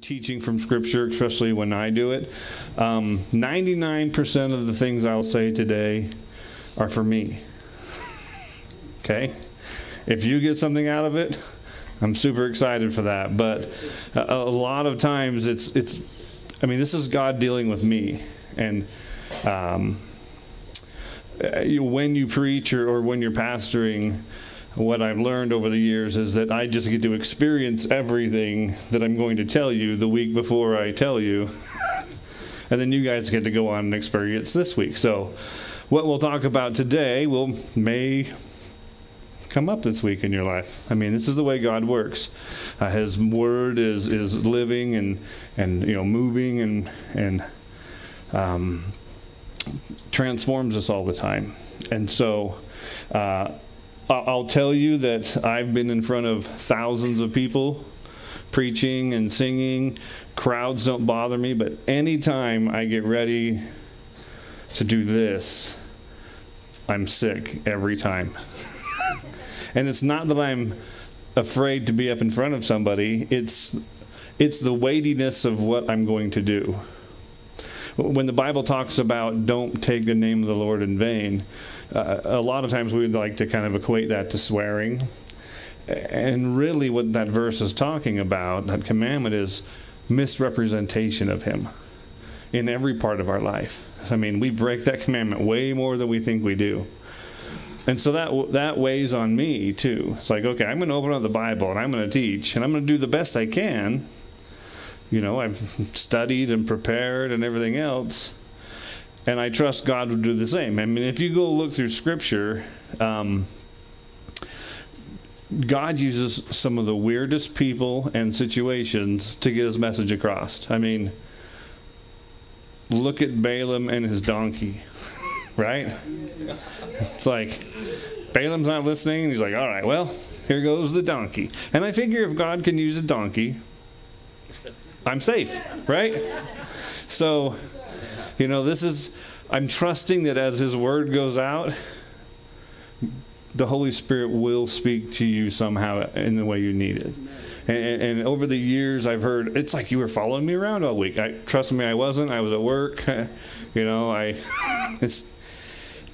teaching from Scripture, especially when I do it, um, 99% of the things I'll say today are for me. Okay? If you get something out of it, I'm super excited for that. But a, a lot of times it's, it's, I mean, this is God dealing with me. And um, uh, when you preach or, or when you're pastoring, what I've learned over the years is that I just get to experience everything that I'm going to tell you the week before I tell you. and then you guys get to go on and experience this week. So, what we'll talk about today will may come up this week in your life. I mean, this is the way God works. Uh, his word is is living and and you know moving and and um, transforms us all the time. And so. Uh, I'll tell you that I've been in front of thousands of people preaching and singing. Crowds don't bother me, but anytime I get ready to do this, I'm sick every time. and it's not that I'm afraid to be up in front of somebody, it's it's the weightiness of what I'm going to do. When the Bible talks about don't take the name of the Lord in vain, uh, a lot of times we would like to kind of equate that to swearing. And really, what that verse is talking about, that commandment, is misrepresentation of Him in every part of our life. I mean, we break that commandment way more than we think we do. And so that that weighs on me too. It's like, okay, I'm going to open up the Bible and I'm going to teach and I'm going to do the best I can. You know, I've studied and prepared and everything else. And I trust God would do the same. I mean, if you go look through Scripture, um, God uses some of the weirdest people and situations to get his message across. I mean, look at Balaam and his donkey, right? It's like Balaam's not listening, and he's like, all right, well, here goes the donkey. And I figure if God can use a donkey, I'm safe, right? So you know, this is, I'm trusting that as His word goes out, the Holy Spirit will speak to you somehow in the way you need it. And, and, over the years, I've heard it's like you were following me around all week. I trust me, I wasn't. I was at work. you know, I it's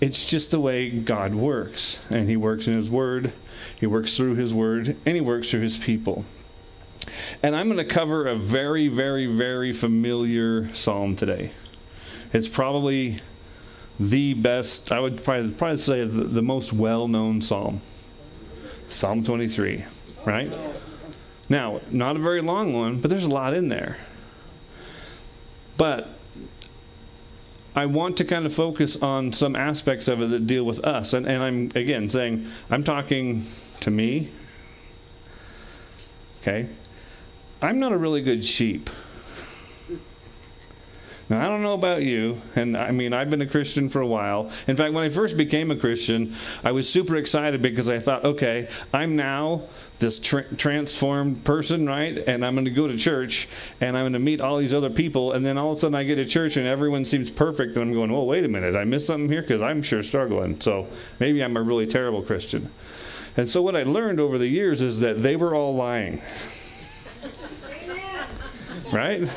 it's just the way God works, and He works in His Word. He works through His Word, and He works through His people. And I'm going to cover a very, very, very familiar psalm today. It's probably the best, I would probably, probably say the, the most well known psalm. Psalm 23, right? Now, not a very long one, but there's a lot in there. But I want to kind of focus on some aspects of it that deal with us. And, and I'm, again, saying, I'm talking to me. Okay? I'm not a really good sheep. Now, I don't know about you, and I mean, I've been a Christian for a while. In fact, when I first became a Christian, I was super excited because I thought, okay, I'm now this tra- transformed person, right? And I'm going to go to church and I'm going to meet all these other people. And then all of a sudden I get to church and everyone seems perfect. And I'm going, oh, wait a minute, I missed something here because I'm sure struggling. So maybe I'm a really terrible Christian. And so what I learned over the years is that they were all lying. right?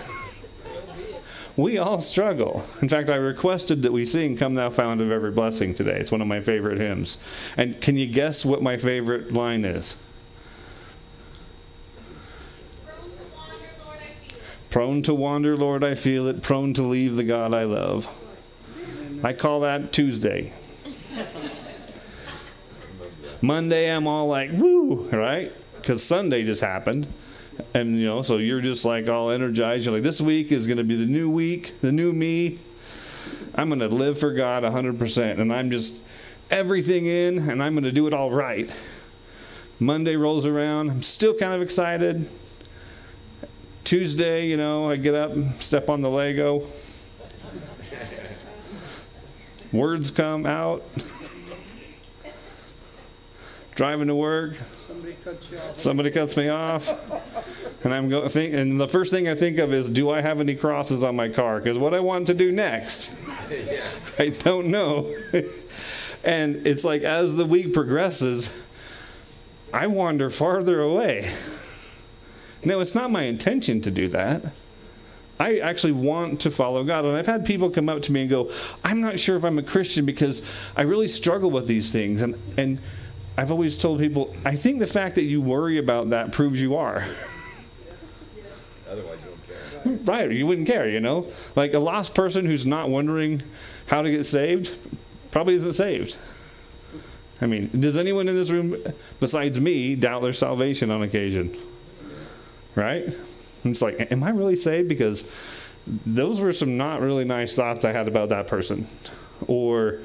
We all struggle. In fact, I requested that we sing Come Thou Fount of Every Blessing today. It's one of my favorite hymns. And can you guess what my favorite line is? Prone to wander, Lord, I feel it. Prone to leave the God I love. I call that Tuesday. Monday, I'm all like, woo, right? Because Sunday just happened and you know, so you're just like all energized. You're like, this week is going to be the new week, the new me. I'm going to live for God 100%, and I'm just everything in, and I'm going to do it all right. Monday rolls around. I'm still kind of excited. Tuesday, you know, I get up, step on the Lego. Words come out. Driving to work. Somebody cuts you off. Somebody cuts me off. And I'm going think and the first thing I think of is do I have any crosses on my car? Because what I want to do next. I don't know. and it's like as the week progresses, I wander farther away. No, it's not my intention to do that. I actually want to follow God. And I've had people come up to me and go, I'm not sure if I'm a Christian because I really struggle with these things. And, and I've always told people, I think the fact that you worry about that proves you are. Otherwise, you don't care. right, you wouldn't care, you know? Like a lost person who's not wondering how to get saved probably isn't saved. I mean, does anyone in this room besides me doubt their salvation on occasion? Right? And it's like, am I really saved? Because those were some not really nice thoughts I had about that person. Or,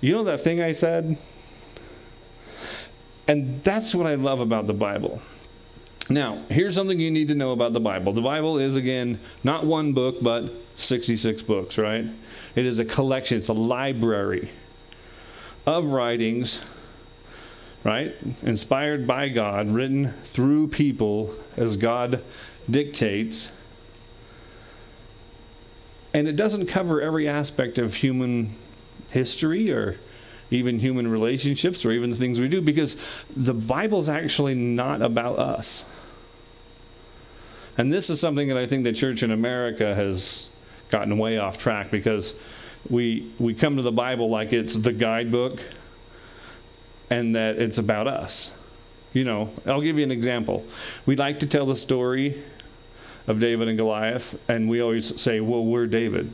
you know that thing I said? And that's what I love about the Bible. Now, here's something you need to know about the Bible. The Bible is, again, not one book, but 66 books, right? It is a collection, it's a library of writings, right? Inspired by God, written through people as God dictates. And it doesn't cover every aspect of human history or even human relationships or even the things we do because the Bible's actually not about us. And this is something that I think the church in America has gotten way off track because we we come to the Bible like it's the guidebook and that it's about us. You know, I'll give you an example. We like to tell the story of David and Goliath, and we always say, well, we're David,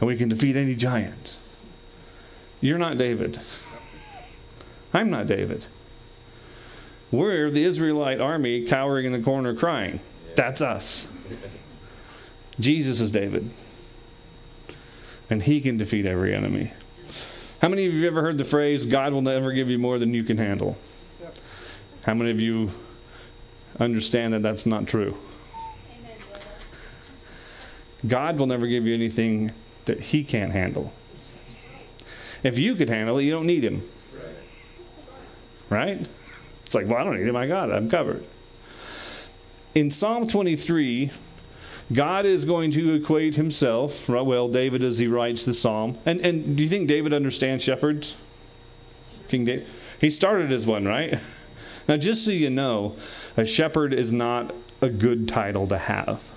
and we can defeat any giant. You're not David. I'm not David. We're the Israelite army cowering in the corner crying. That's us. Jesus is David. And he can defeat every enemy. How many of you have ever heard the phrase, God will never give you more than you can handle? How many of you understand that that's not true? God will never give you anything that He can't handle. If you could handle it, you don't need Him. Right? It's like, well, I don't need Him. I got it. I'm covered. In Psalm 23, God is going to equate Himself, right? well, David as he writes the psalm. And, and do you think David understands shepherds? King David? He started as one, right? Now, just so you know, a shepherd is not a good title to have.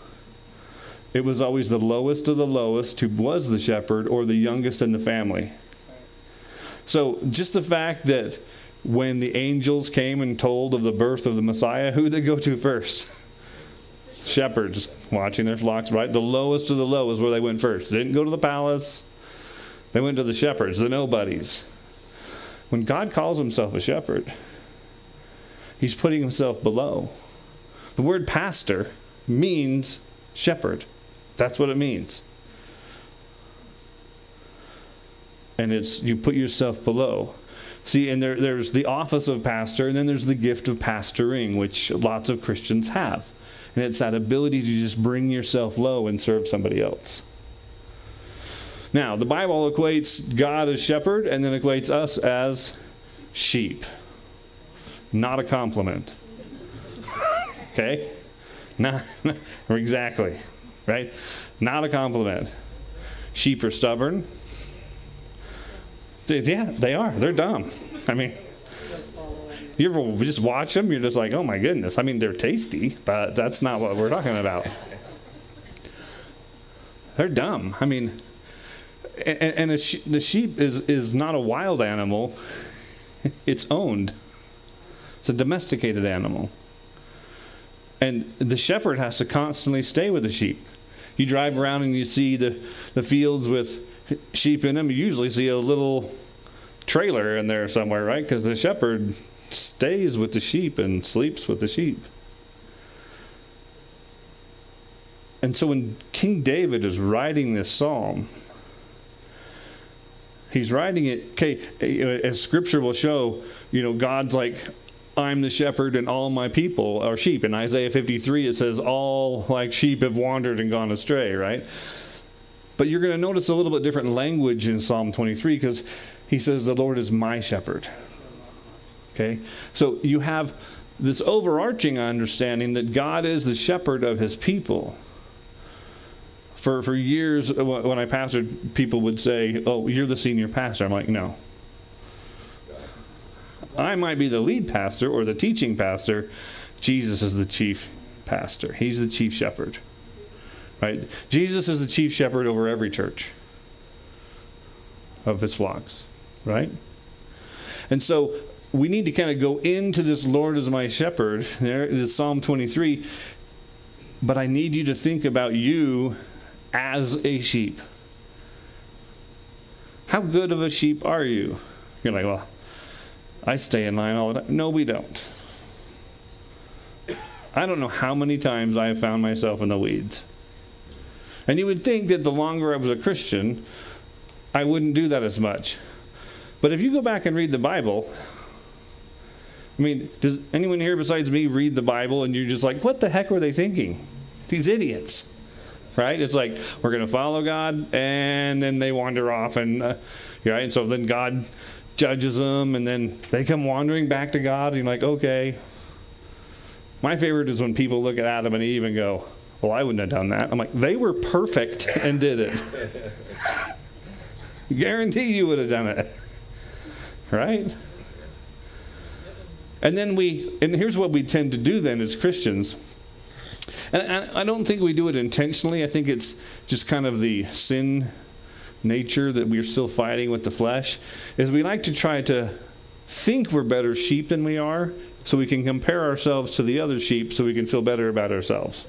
It was always the lowest of the lowest who was the shepherd or the youngest in the family. So, just the fact that when the angels came and told of the birth of the Messiah, who did they go to first? Shepherds watching their flocks, right? The lowest of the low is where they went first. They didn't go to the palace, they went to the shepherds, the nobodies. When God calls himself a shepherd, he's putting himself below. The word pastor means shepherd. That's what it means. And it's you put yourself below. See, and there, there's the office of pastor, and then there's the gift of pastoring, which lots of Christians have. And it's that ability to just bring yourself low and serve somebody else. Now, the Bible equates God as shepherd and then equates us as sheep. Not a compliment. okay? Not, exactly. Right? Not a compliment. Sheep are stubborn. Yeah, they are. They're dumb. I mean, you ever just watch them? You're just like, oh my goodness. I mean, they're tasty, but that's not what we're talking about. They're dumb. I mean, and, and the sheep is, is not a wild animal, it's owned. It's a domesticated animal. And the shepherd has to constantly stay with the sheep. You drive around and you see the, the fields with sheep in them, you usually see a little trailer in there somewhere, right? Because the shepherd stays with the sheep and sleeps with the sheep. And so when King David is writing this psalm, he's writing it, okay, as scripture will show, you know, God's like, I'm the shepherd and all my people are sheep. In Isaiah 53, it says, all like sheep have wandered and gone astray, right? But you're going to notice a little bit different language in Psalm 23 because he says, The Lord is my shepherd. Okay? So you have this overarching understanding that God is the shepherd of his people. For, for years, uh, when I pastored, people would say, Oh, you're the senior pastor. I'm like, No. I might be the lead pastor or the teaching pastor. Jesus is the chief pastor. He's the chief shepherd. Right? Jesus is the chief shepherd over every church of his flocks, right? And so we need to kind of go into this Lord is my shepherd. There is Psalm 23. But I need you to think about you as a sheep. How good of a sheep are you? You're like, well, I stay in line all the time. No, we don't. I don't know how many times I have found myself in the weeds. And you would think that the longer I was a Christian, I wouldn't do that as much. But if you go back and read the Bible, I mean, does anyone here besides me read the Bible and you're just like, what the heck were they thinking? These idiots. Right? It's like, we're going to follow God, and then they wander off, and, uh, right? And so then God judges them, and then they come wandering back to God, and you're like, okay. My favorite is when people look at Adam and Eve and go, well, I wouldn't have done that. I'm like, they were perfect and did it. Guarantee you would have done it. Right? And then we, and here's what we tend to do then as Christians. And I don't think we do it intentionally. I think it's just kind of the sin nature that we're still fighting with the flesh. Is we like to try to think we're better sheep than we are, so we can compare ourselves to the other sheep so we can feel better about ourselves.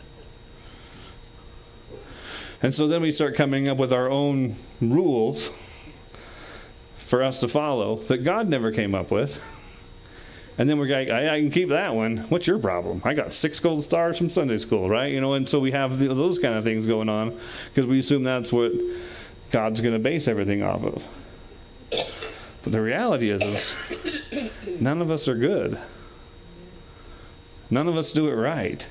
And so then we start coming up with our own rules for us to follow that God never came up with. And then we're like, I, I, can keep that one. What's your problem? I got six gold stars from Sunday school, right? You know, and so we have the, those kind of things going on because we assume that's what God's going to base everything off of. But the reality is, is none of us are good. None of us do it right.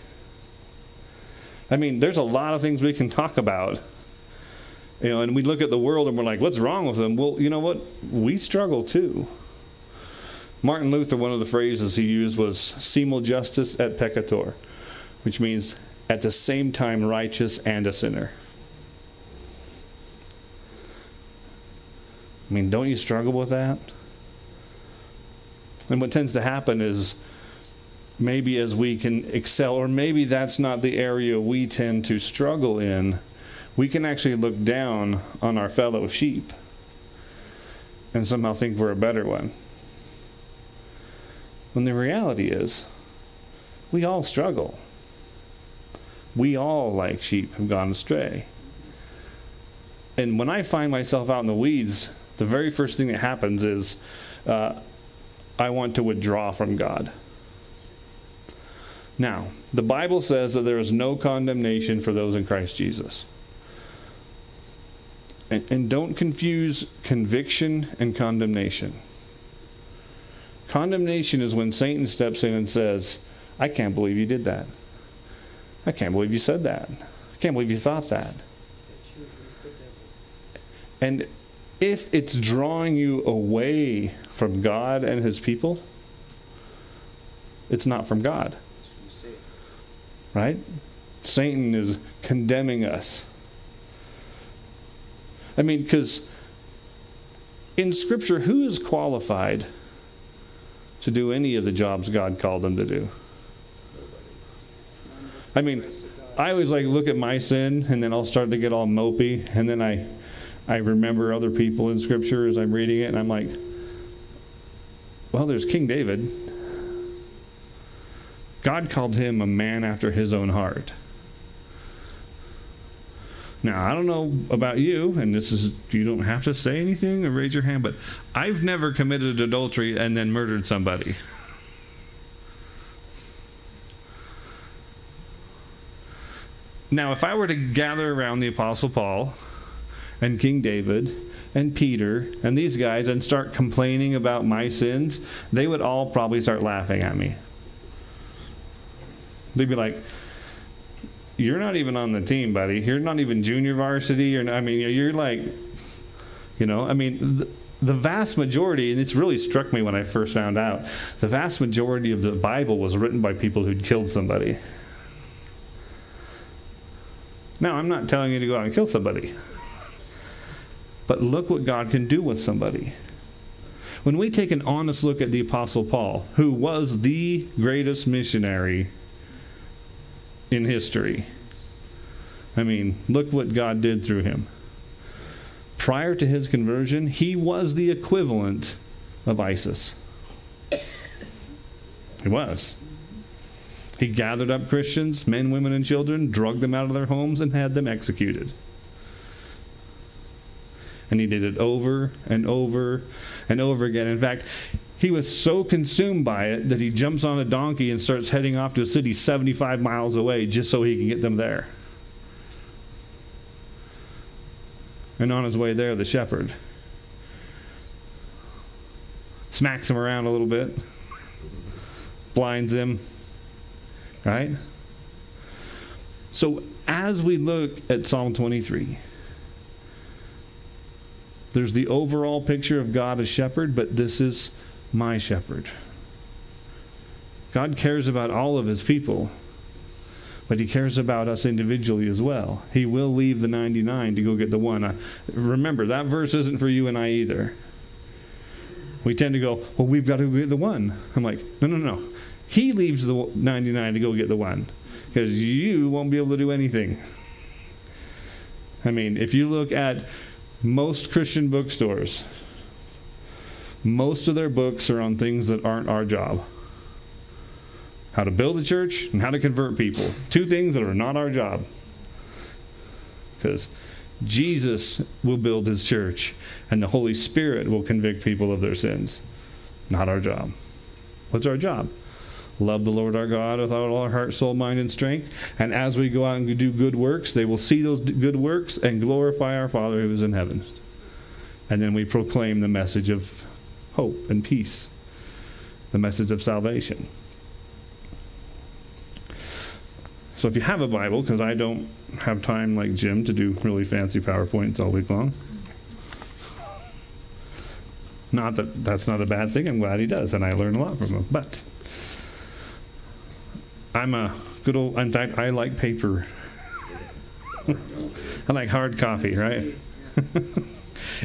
I mean, there's a lot of things we can talk about. You know, and we look at the world and we're like, what's wrong with them? Well, you know what? We struggle too. Martin Luther, one of the phrases he used was simul justus et peccator, which means at the same time righteous and a sinner. I mean, don't you struggle with that? And what tends to happen is maybe as we can excel, or maybe that's not the area we tend to struggle in, we can actually look down on our fellow sheep and somehow think we're a better one. When the reality is, we all struggle. We all, like sheep, have gone astray. And when I find myself out in the weeds, the very first thing that happens is uh, I want to withdraw from God. Now, the Bible says that there is no condemnation for those in Christ Jesus. And, and don't confuse conviction and condemnation. Condemnation is when Satan steps in and says, I can't believe you did that. I can't believe you said that. I can't believe you thought that. And if it's drawing you away from God and his people, it's not from God. Right? Satan is condemning us. I mean, because in Scripture, who is qualified to do any of the jobs God called them to do? I mean, I always like look at my sin and then I'll start to get all mopey and then I I remember other people in scripture as I'm reading it and I'm like well there's King David God called him a man after his own heart. Now, I don't know about you, and this is, you don't have to say anything or raise your hand, but I've never committed adultery and then murdered somebody. Now, if I were to gather around the Apostle Paul and King David and Peter and these guys and start complaining about my sins, they would all probably start laughing at me. They'd be like, "You're not even on the team, buddy. You're not even junior varsity. Or I mean, you're like, you know, I mean." The, the vast majority, and it's really struck me when I first found out, the vast majority of the Bible was written by people who'd killed somebody. Now, I'm not telling you to go out and kill somebody. But look what God can do with somebody. When we take an honest look at the Apostle Paul, who was the greatest missionary in history. I mean, look what God did through him. Prior to his conversion, he was the equivalent of ISIS. He was. He gathered up Christians, men, women, and children, drugged them out of their homes, and had them executed. And he did it over and over and over again. In fact, he was so consumed by it that he jumps on a donkey and starts heading off to a city 75 miles away just so he can get them there. And on his way there, the shepherd smacks him around a little bit, blinds him, right? So as we look at Psalm 23, there's the overall picture of God as shepherd, but this is my shepherd. God cares about all of his people, but he cares about us individually as well. He will leave the 99 to go get the one. remember, that verse isn't for you and I either. We tend to go, well, we've got to get the one. I'm like, no, no, no. He leaves the 99 to go get the one because you won't be able to do anything. I mean, if you look at most Christian bookstores, most of their books are on things that aren't our job how to build a church and how to convert people. Two things that are not our job. Because Jesus will build his church and the Holy Spirit will convict people of their sins. Not our job. What's our job? Love the Lord our God with all our heart, soul, mind, and strength. And as we go out and do good works, they will see those good works and glorify our Father who is in heaven. And then we proclaim the message of hope and peace, the message of salvation. So if you have a Bible, because I don't have time like Jim to do really fancy PowerPoints all week long. Not that that's not a bad thing. I'm glad he does, and I learn a lot from him. But I'm a good old. In fact, I like paper. I like hard copy, right?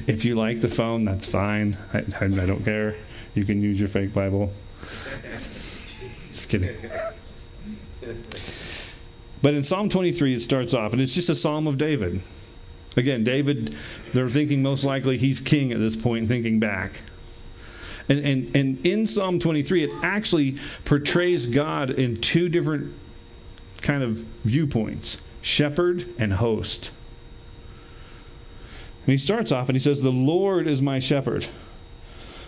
if you like the phone, that's fine. I, I, I don't care. You can use your fake Bible. Just kidding. But in Psalm 23, it starts off, and it's just a psalm of David. Again, David, they're thinking most likely he's king at this point, thinking back. And, and, and in Psalm 23, it actually portrays God in two different kind of viewpoints shepherd and host. And he starts off and he says, The Lord is my shepherd,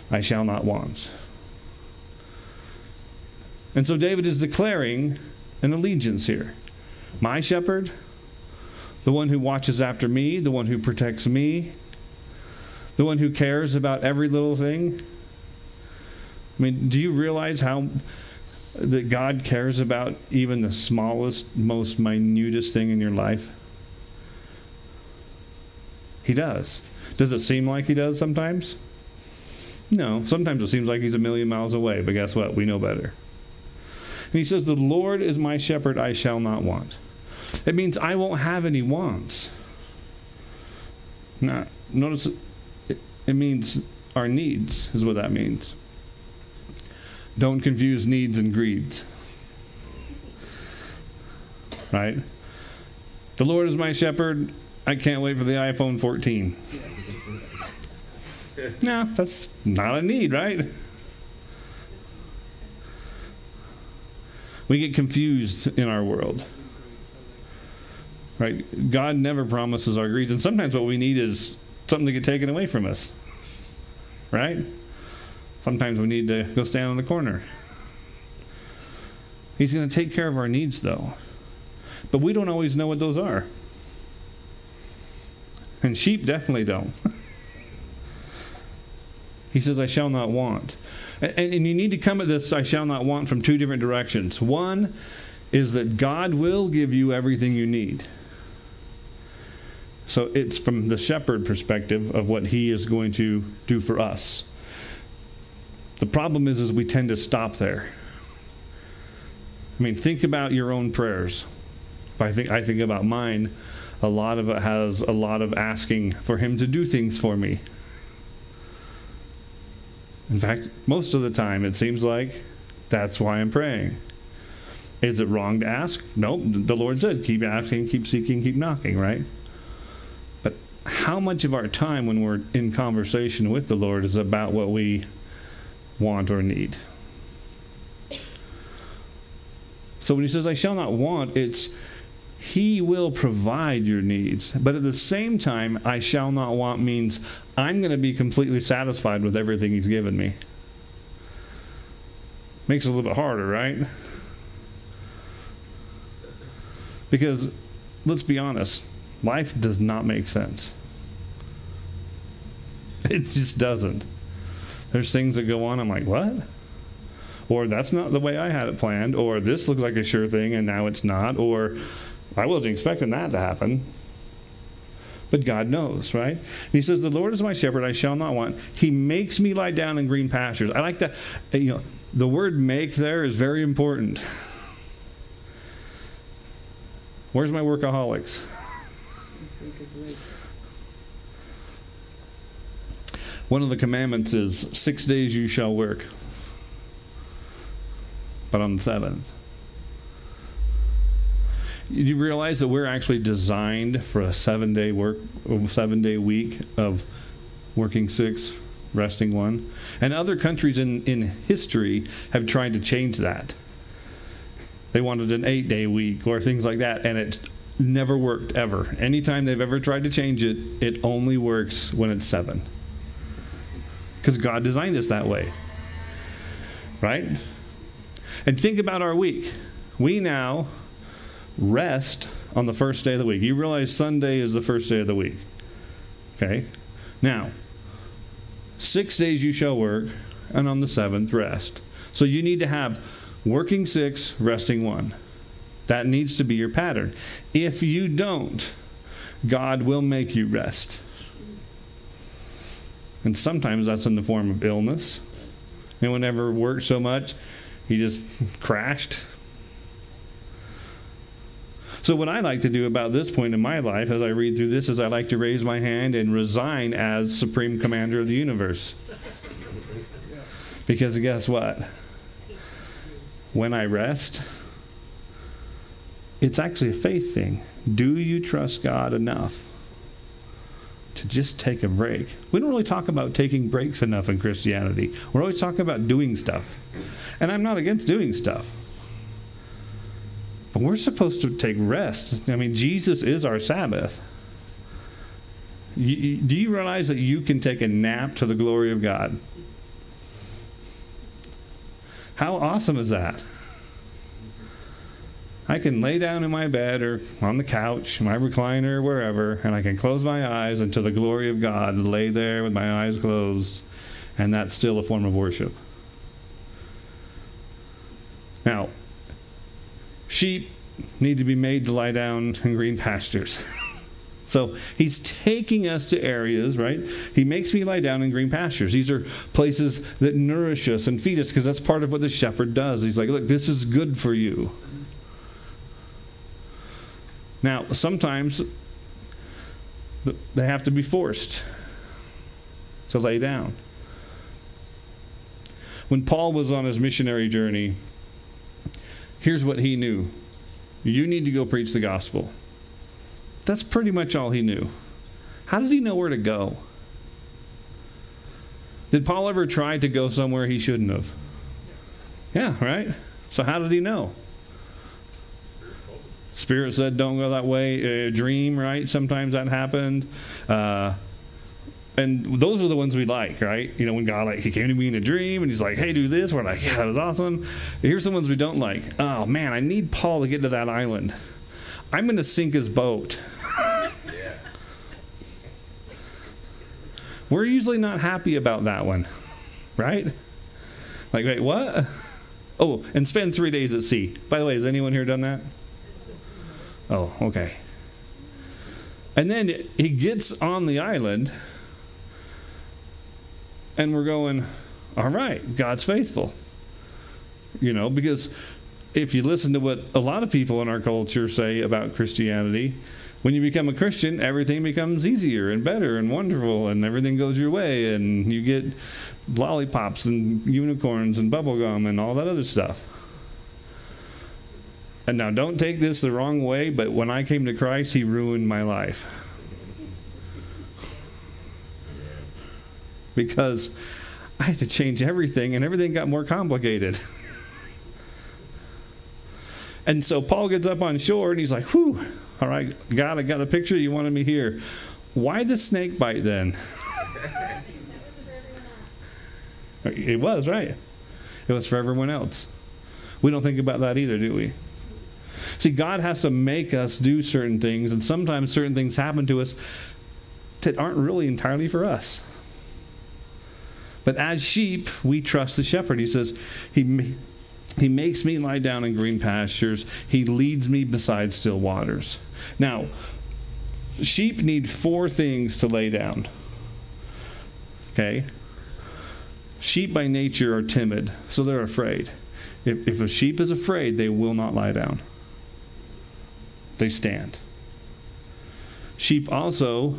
I shall not want. And so David is declaring an allegiance here. My shepherd, the one who watches after me, the one who protects me, the one who cares about every little thing. I mean, do you realize how that God cares about even the smallest, most minutest thing in your life? He does. Does it seem like he does sometimes? No. Sometimes it seems like he's a million miles away, but guess what? We know better. And he says, The Lord is my shepherd, I shall not want. It means I won't have any wants. Now, notice it, it means our needs, is what that means. Don't confuse needs and greeds. Right? The Lord is my shepherd. I can't wait for the iPhone 14. no, that's not a need, right? We get confused in our world. Right? God never promises our greeds. And sometimes what we need is something to get taken away from us. Right? Sometimes we need to go stand in the corner. He's going to take care of our needs, though. But we don't always know what those are. And sheep definitely don't. he says, I shall not want. And, and, you need to come at this, I shall not want, from two different directions. One is that God will give you everything you need. So it's from the shepherd perspective of what he is going to do for us. The problem is, is we tend to stop there. I mean, think about your own prayers. If I think I think about mine, a lot of it has a lot of asking for him to do things for me. In fact, most of the time it seems like that's why I'm praying. Is it wrong to ask? Nope. The Lord said, keep asking, keep seeking, keep knocking, right? But how much of our time when we're in conversation with the Lord is about what we want or need? So when he says, I shall not want, it's he will provide your needs. But at the same time, I shall not want means I'm going to be completely satisfied with everything He's given me. Makes it a little bit harder, right? Because let's be honest, life does not make sense. It just doesn't. There's things that go on, I'm like, what? Or that's not the way I had it planned, or this looks like a sure thing and now it's not, or I wasn't expecting that to happen. But God knows, right? he says, The Lord is my shepherd, I shall not want. He makes me lie down in green pastures. I like that. You know, the word make there is very important. Where's my workaholics? One of the commandments is six days you shall work, but on the seventh you realize that we're actually designed for a seven day work, seven day week of working six, resting one? And other countries in, in history have tried to change that. They wanted an eight day week or things like that, and it never worked ever. Anytime they've ever tried to change it, it only works when it's seven. Because God designed us that way. Right? And think about our week. We now rest on the first day of the week. You realize Sunday is the first day of the week. Okay? Now, six days you shall work, and on the seventh, rest. So you need to have working six, resting one. That needs to be your pattern. If you don't, God will make you rest. And sometimes that's in the form of illness. Anyone ever worked so much, he just crashed, so, what I like to do about this point in my life as I read through this is I like to raise my hand and resign as Supreme Commander of the universe. Because guess what? When I rest, it's actually a faith thing. Do you trust God enough to just take a break? We don't really talk about taking breaks enough in Christianity. We're always talking about doing stuff. And I'm not against doing stuff. But we're supposed to take rest. I mean, Jesus is our Sabbath. You, do you realize that you can take a nap to the glory of God? How awesome is that? I can lay down in my bed or on the couch, my recliner, wherever, and I can close my eyes unto the glory of God, lay there with my eyes closed, and that's still a form of worship. Now, Sheep need to be made to lie down in green pastures. so he's taking us to areas, right? He makes me lie down in green pastures. These are places that nourish us and feed us because that's part of what the shepherd does. He's like, look, this is good for you. Now, sometimes they have to be forced to lay down. When Paul was on his missionary journey, here's what he knew you need to go preach the gospel. That's pretty much all he knew. How does he know where to go? Did Paul ever try to go somewhere he shouldn't have? Yeah, right? So how did he know? Spirit said, don't go that way. A dream, right? Sometimes that happened. Uh, and those are the ones we like, right? You know, when God like He came to me in a dream and He's like, "Hey, do this." We're like, "Yeah, that was awesome." Here's the ones we don't like. Oh man, I need Paul to get to that island. I'm going to sink his boat. yeah. We're usually not happy about that one, right? Like, wait, what? Oh, and spend three days at sea. By the way, has anyone here done that? Oh, okay. And then he gets on the island and we're going, all right, God's faithful. You know, because if you listen to what a lot of people in our culture say about Christianity, when you become a Christian, everything becomes easier and better and wonderful, and everything goes your way, and you get lollipops and unicorns and bubblegum and all that other stuff. And now, don't take this the wrong way, but when I came to Christ, He ruined my life. Because I had to change everything, and everything got more complicated. and so Paul gets up on shore, and he's like, Whew, all right, God, I got a picture you wanted me here. Why the snake bite then? it was, right? It was for everyone else. We don't think about that either, do we? See, God has to make us do certain things, and sometimes certain things happen to us that aren't really entirely for us. But as sheep, we trust the shepherd. He says, He, he makes me lie down in green pastures, He leads me beside still waters. Now, sheep need four things to lay down. Okay? Sheep by nature are timid, so they're afraid. If, if a sheep is afraid, they will not lie down, they stand. Sheep also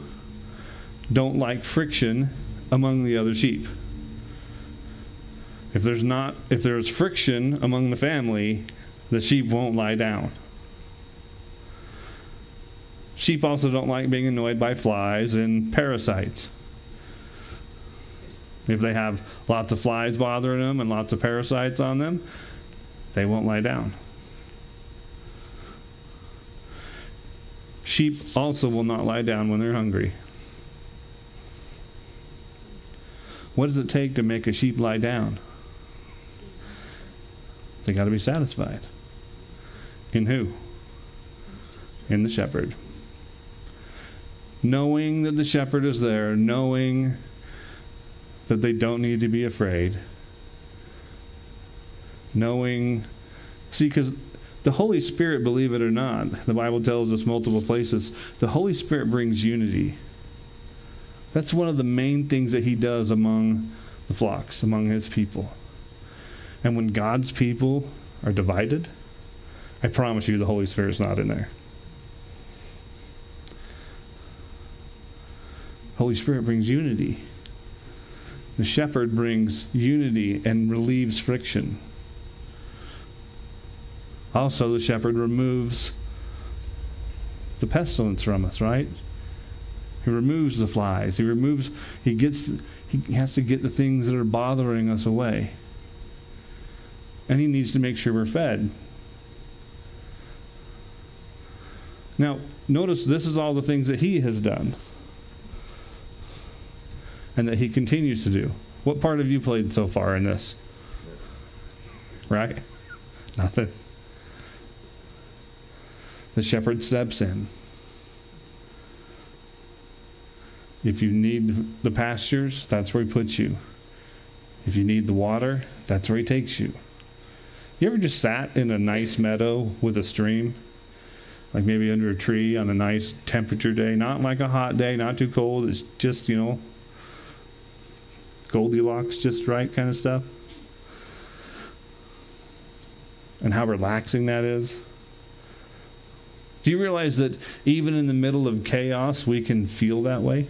don't like friction among the other sheep. If there's not if there's friction among the family, the sheep won't lie down. Sheep also don't like being annoyed by flies and parasites. If they have lots of flies bothering them and lots of parasites on them, they won't lie down. Sheep also will not lie down when they're hungry. What does it take to make a sheep lie down? They got to be satisfied. In who? In the shepherd. Knowing that the shepherd is there, knowing that they don't need to be afraid. Knowing, see, because the Holy Spirit, believe it or not, the Bible tells us multiple places, the Holy Spirit brings unity. That's one of the main things that He does among the flocks, among His people. And when God's people are divided, I promise you the Holy Spirit is not in there. Holy Spirit brings unity. The shepherd brings unity and relieves friction. Also, the shepherd removes the pestilence from us, right? He removes the flies. He removes, he gets, he has to get the things that are bothering us away. And he needs to make sure we're fed. Now, notice this is all the things that he has done and that he continues to do. What part have you played so far in this? Right? Nothing. The shepherd steps in. If you need the pastures, that's where he puts you. If you need the water, that's where he takes you. You ever just sat in a nice meadow with a stream? Like maybe under a tree on a nice temperature day, not like a hot day, not too cold. It's just, you know, Goldilocks just right kind of stuff. And how relaxing that is. Do you realize that even in the middle of chaos, we can feel that way?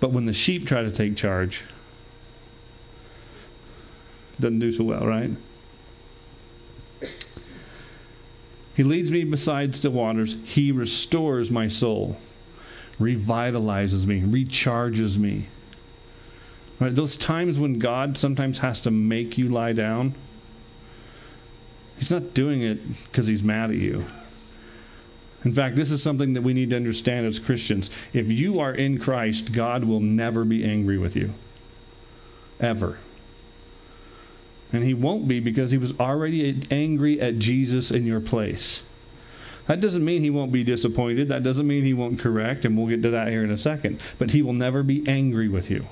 But when the sheep try to take charge, doesn't do so well, right? He leads me beside still waters. He restores my soul revitalizes me, recharges me. Right? Those times when God sometimes has to make you lie down, He's not doing it because He's mad at you. In fact, this is something that we need to understand as Christians. If you are in Christ, God will never be angry with you. Ever. And He won't be because He was already angry at Jesus in your place. That doesn't mean he won't be disappointed. That doesn't mean he won't correct, and we'll get to that here in a second. But he will never be angry with you.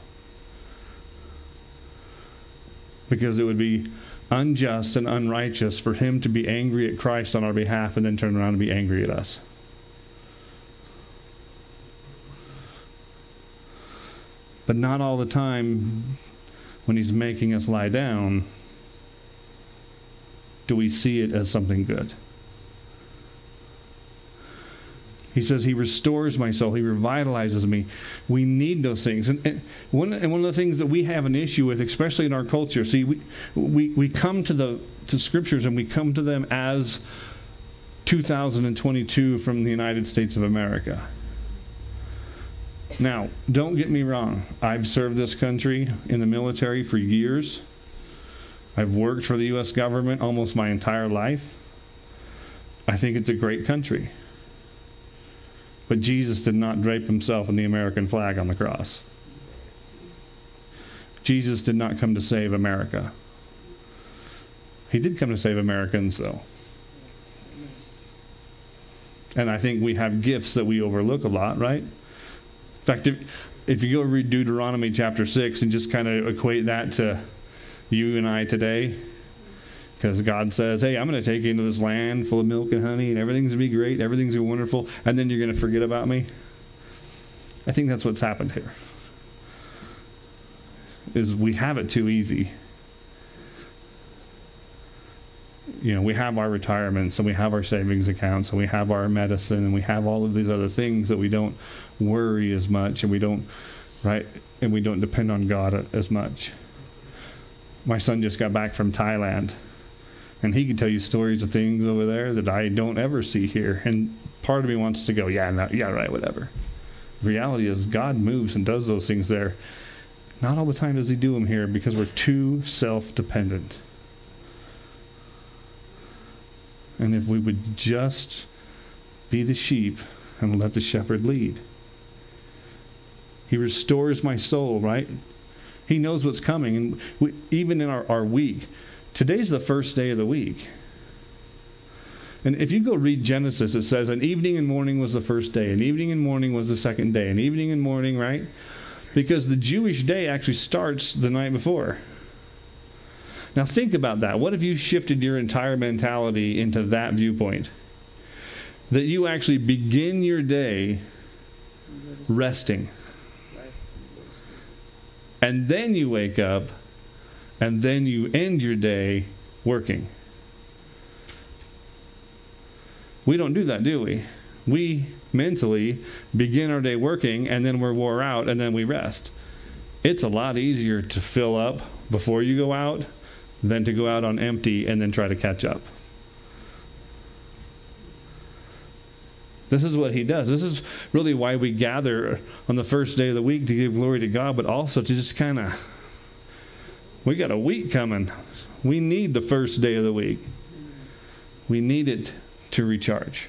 Because it would be unjust and unrighteous for him to be angry at Christ on our behalf and then turn around and be angry at us. But not all the time when he's making us lie down do we see it as something good. He says he restores my soul. He revitalizes me. We need those things. And, and, one, and one of the things that we have an issue with, especially in our culture, see, we, we, we come to the to scriptures and we come to them as 2022 from the United States of America. Now, don't get me wrong. I've served this country in the military for years. I've worked for the U.S. government almost my entire life. I think it's a great country. But Jesus did not drape himself in the American flag on the cross. Jesus did not come to save America. He did come to save Americans, though. And I think we have gifts that we overlook a lot, right? In fact, if, if you go read Deuteronomy chapter 6 and just kind of equate that to you and I today, because God says, hey, I'm going to take you into this land full of milk and honey, and everything's going to be great, everything's going to be wonderful, and then you're going to forget about me. I think that's what's happened here. Is we have it too easy. You know, we have our retirements and we have our savings accounts and we have our medicine and we have all of these other things that we don't worry as much and we don't, right, and we don't depend on God as much. My son just got back from Thailand and he can tell you stories of things over there that I don't ever see here. And part of me wants to go, yeah, no, yeah, right, whatever. The reality is, God moves and does those things there. Not all the time does He do them here because we're too self dependent. And if we would just be the sheep and let the shepherd lead, He restores my soul, right? He knows what's coming. And we, even in our, our week, Today's the first day of the week. And if you go read Genesis, it says an evening and morning was the first day, an evening and morning was the second day, an evening and morning, right? Because the Jewish day actually starts the night before. Now think about that. What if you shifted your entire mentality into that viewpoint? That you actually begin your day resting. And then you wake up and then you end your day working. We don't do that, do we? We mentally begin our day working and then we're wore out and then we rest. It's a lot easier to fill up before you go out than to go out on empty and then try to catch up. This is what he does. This is really why we gather on the first day of the week to give glory to God, but also to just kind of we got a week coming. We need the first day of the week. We need it to recharge.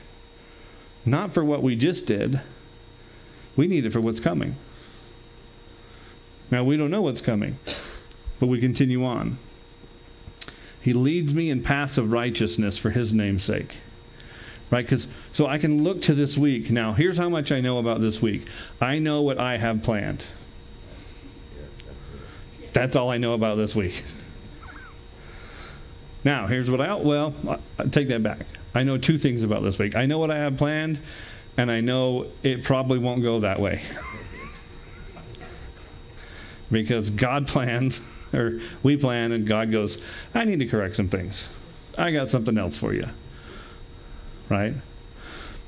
Not for what we just did, we need it for what's coming. Now, we don't know what's coming, but we continue on. He leads me in paths of righteousness for his name's sake. Right? Because so I can look to this week. Now, here's how much I know about this week. I know what I have planned. That's all I know about this week. Now, here's what I, well, I take that back. I know two things about this week. I know what I have planned, and I know it probably won't go that way. because God plans, or we plan, and God goes, I need to correct some things. I got something else for you. Right?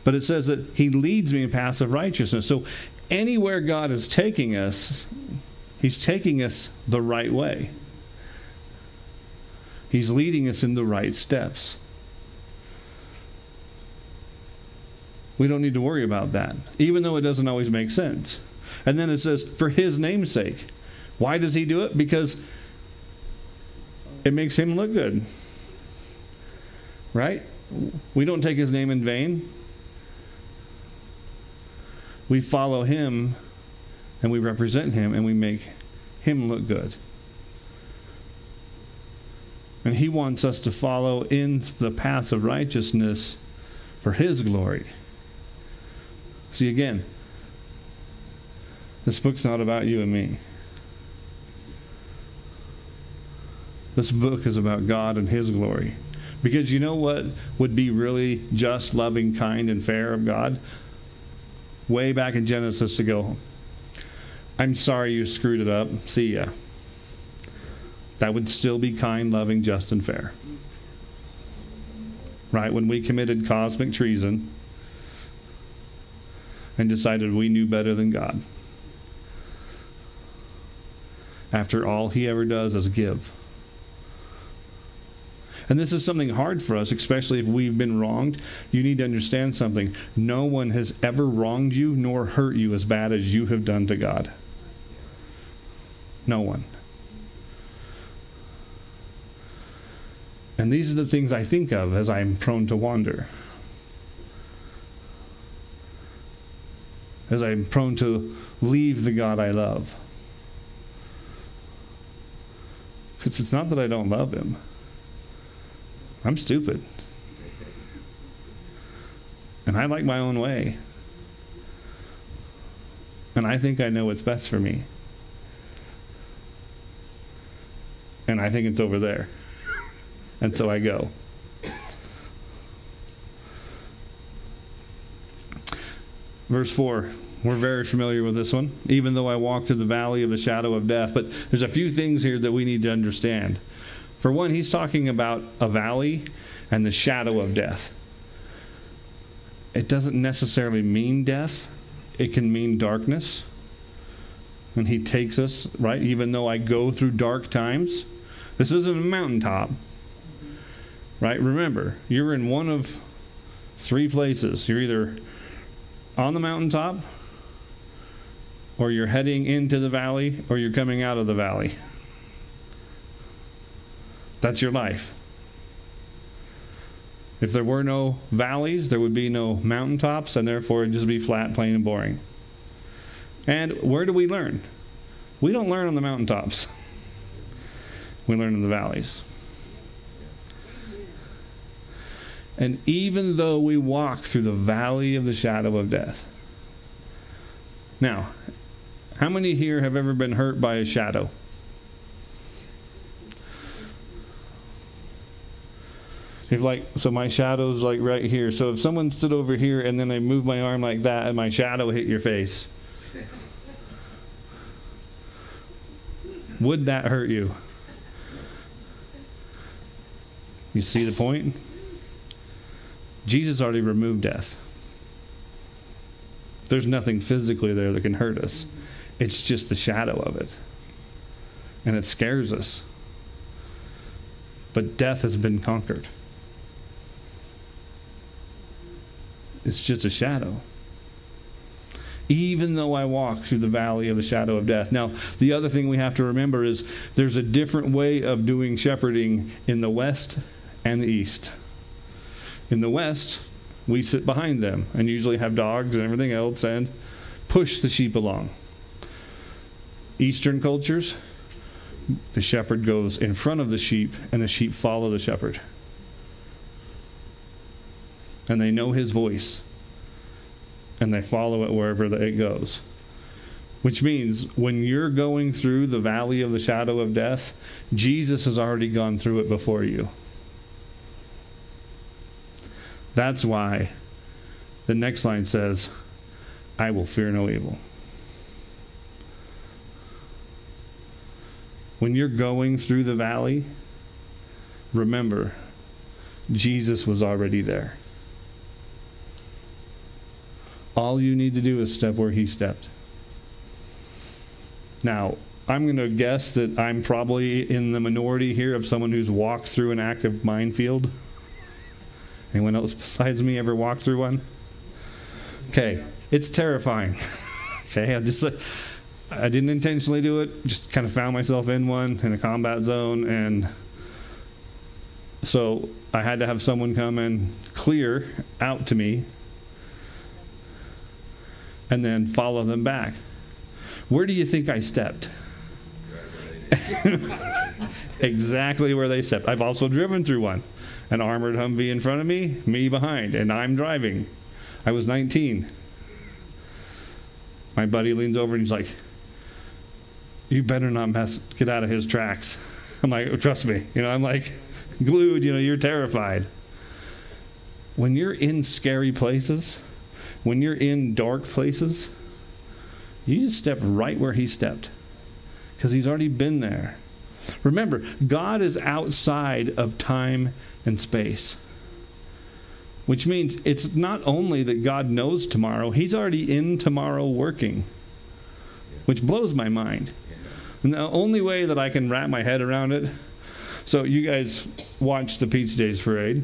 But it says that He leads me in paths of righteousness. So anywhere God is taking us, He's taking us the right way. He's leading us in the right steps. We don't need to worry about that, even though it doesn't always make sense. And then it says, for his name's sake. Why does he do it? Because it makes him look good. Right? We don't take his name in vain. We follow him and we represent him and we make him look good. And he wants us to follow in the path of righteousness for his glory. See, again, this book's not about you and me. This book is about God and his glory. Because you know what would be really just, loving, kind, and fair of God? Way back in Genesis to go, I'm sorry you screwed it up. See ya. That would still be kind, loving, just, and fair. Right? When we committed cosmic treason, and decided we knew better than God. After all he ever does is give. And this is something hard for us, especially if we've been wronged. You need to understand something. No one has ever wronged you nor hurt you as bad as you have done to God. No one. And these are the things I think of as I'm prone to wander. As I'm prone to leave the God I love. Because it's not that I don't love him. I'm stupid. And I like my own way. And I think I know what's best for me. And I think it's over there. and so I go. Verse 4. We're very familiar with this one, even though I walk through the valley of the shadow of death. But there's a few things here that we need to understand. For one, he's talking about a valley and the shadow of death. It doesn't necessarily mean death, it can mean darkness. And he takes us, right? Even though I go through dark times, this isn't a mountaintop, right? Remember, you're in one of three places. You're either on the mountaintop, or you're heading into the valley, or you're coming out of the valley. That's your life. If there were no valleys, there would be no mountaintops, and therefore it'd just be flat, plain, and boring. And where do we learn? We don't learn on the mountaintops, we learn in the valleys. And even though we walk through the valley of the shadow of death. Now, how many here have ever been hurt by a shadow? If like so my shadow's like right here. So if someone stood over here and then I move my arm like that and my shadow hit your face. Would that hurt you? You see the point? Jesus already removed death. There's nothing physically there that can hurt us. It's just the shadow of it. And it scares us. But death has been conquered. It's just a shadow. Even though I walk through the valley of the shadow of death. Now, the other thing we have to remember is there's a different way of doing shepherding in the west and the east. In the west, we sit behind them and usually have dogs and everything else and push the sheep along. Eastern cultures, the shepherd goes in front of the sheep and the sheep follow the shepherd and they know his voice and they follow it wherever it goes. Which means when you're going through the valley of the shadow of death, Jesus has already gone through it before you. That's why the next line says, I will fear no evil. When you're going through the valley, remember, Jesus was already there. All you need to do is step where he stepped. Now, I'm going to guess that I'm probably in the minority here of someone who's walked through an active minefield. Anyone else besides me ever walked through one? Okay, it's terrifying. okay, I just I didn't intentionally do it, just kind of found myself in one in a combat zone and so I had to have someone come and clear out to me and then follow them back. Where do you think I stepped? exactly where they stepped. I've also driven through one. An armored Humvee in front of me, me behind, and I'm driving. I was 19. My buddy leans over and he's like, You better not mess, get out of his tracks. I'm like, oh, Trust me. You know, I'm like, glued, you know, you're terrified. When you're in scary places, when you're in dark places, you just step right where he stepped because he's already been there. Remember, God is outside of time and space. which means it's not only that God knows tomorrow, He's already in tomorrow working, which blows my mind. And the only way that I can wrap my head around it so, you guys watch the Peach Days parade.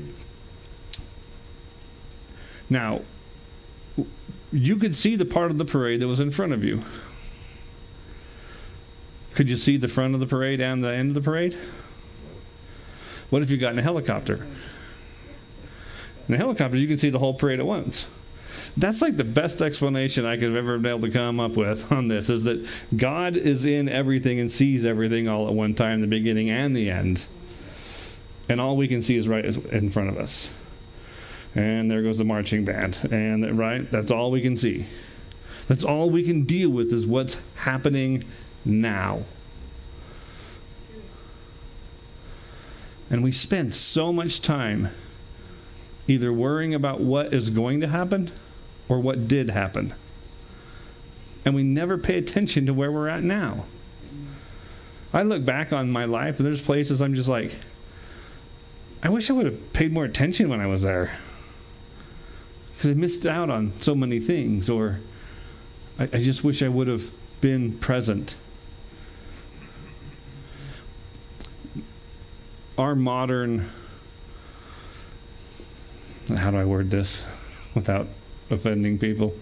Now, you could see the part of the parade that was in front of you. Could you see the front of the parade and the end of the parade? What if you got in a helicopter? In a helicopter, you can see the whole parade at once. That's like the best explanation I could have ever been able to come up with on this is that God is in everything and sees everything all at one time, the beginning and the end. And all we can see is right in front of us. And there goes the marching band. And right, that's all we can see. That's all we can deal with is what's happening now. And we spend so much time either worrying about what is going to happen or what did happen. And we never pay attention to where we're at now. I look back on my life and there's places I'm just like, I wish I would have paid more attention when I was there. Because I missed out on so many things, or I, I just wish I would have been present. Our modern, how do I word this without offending people?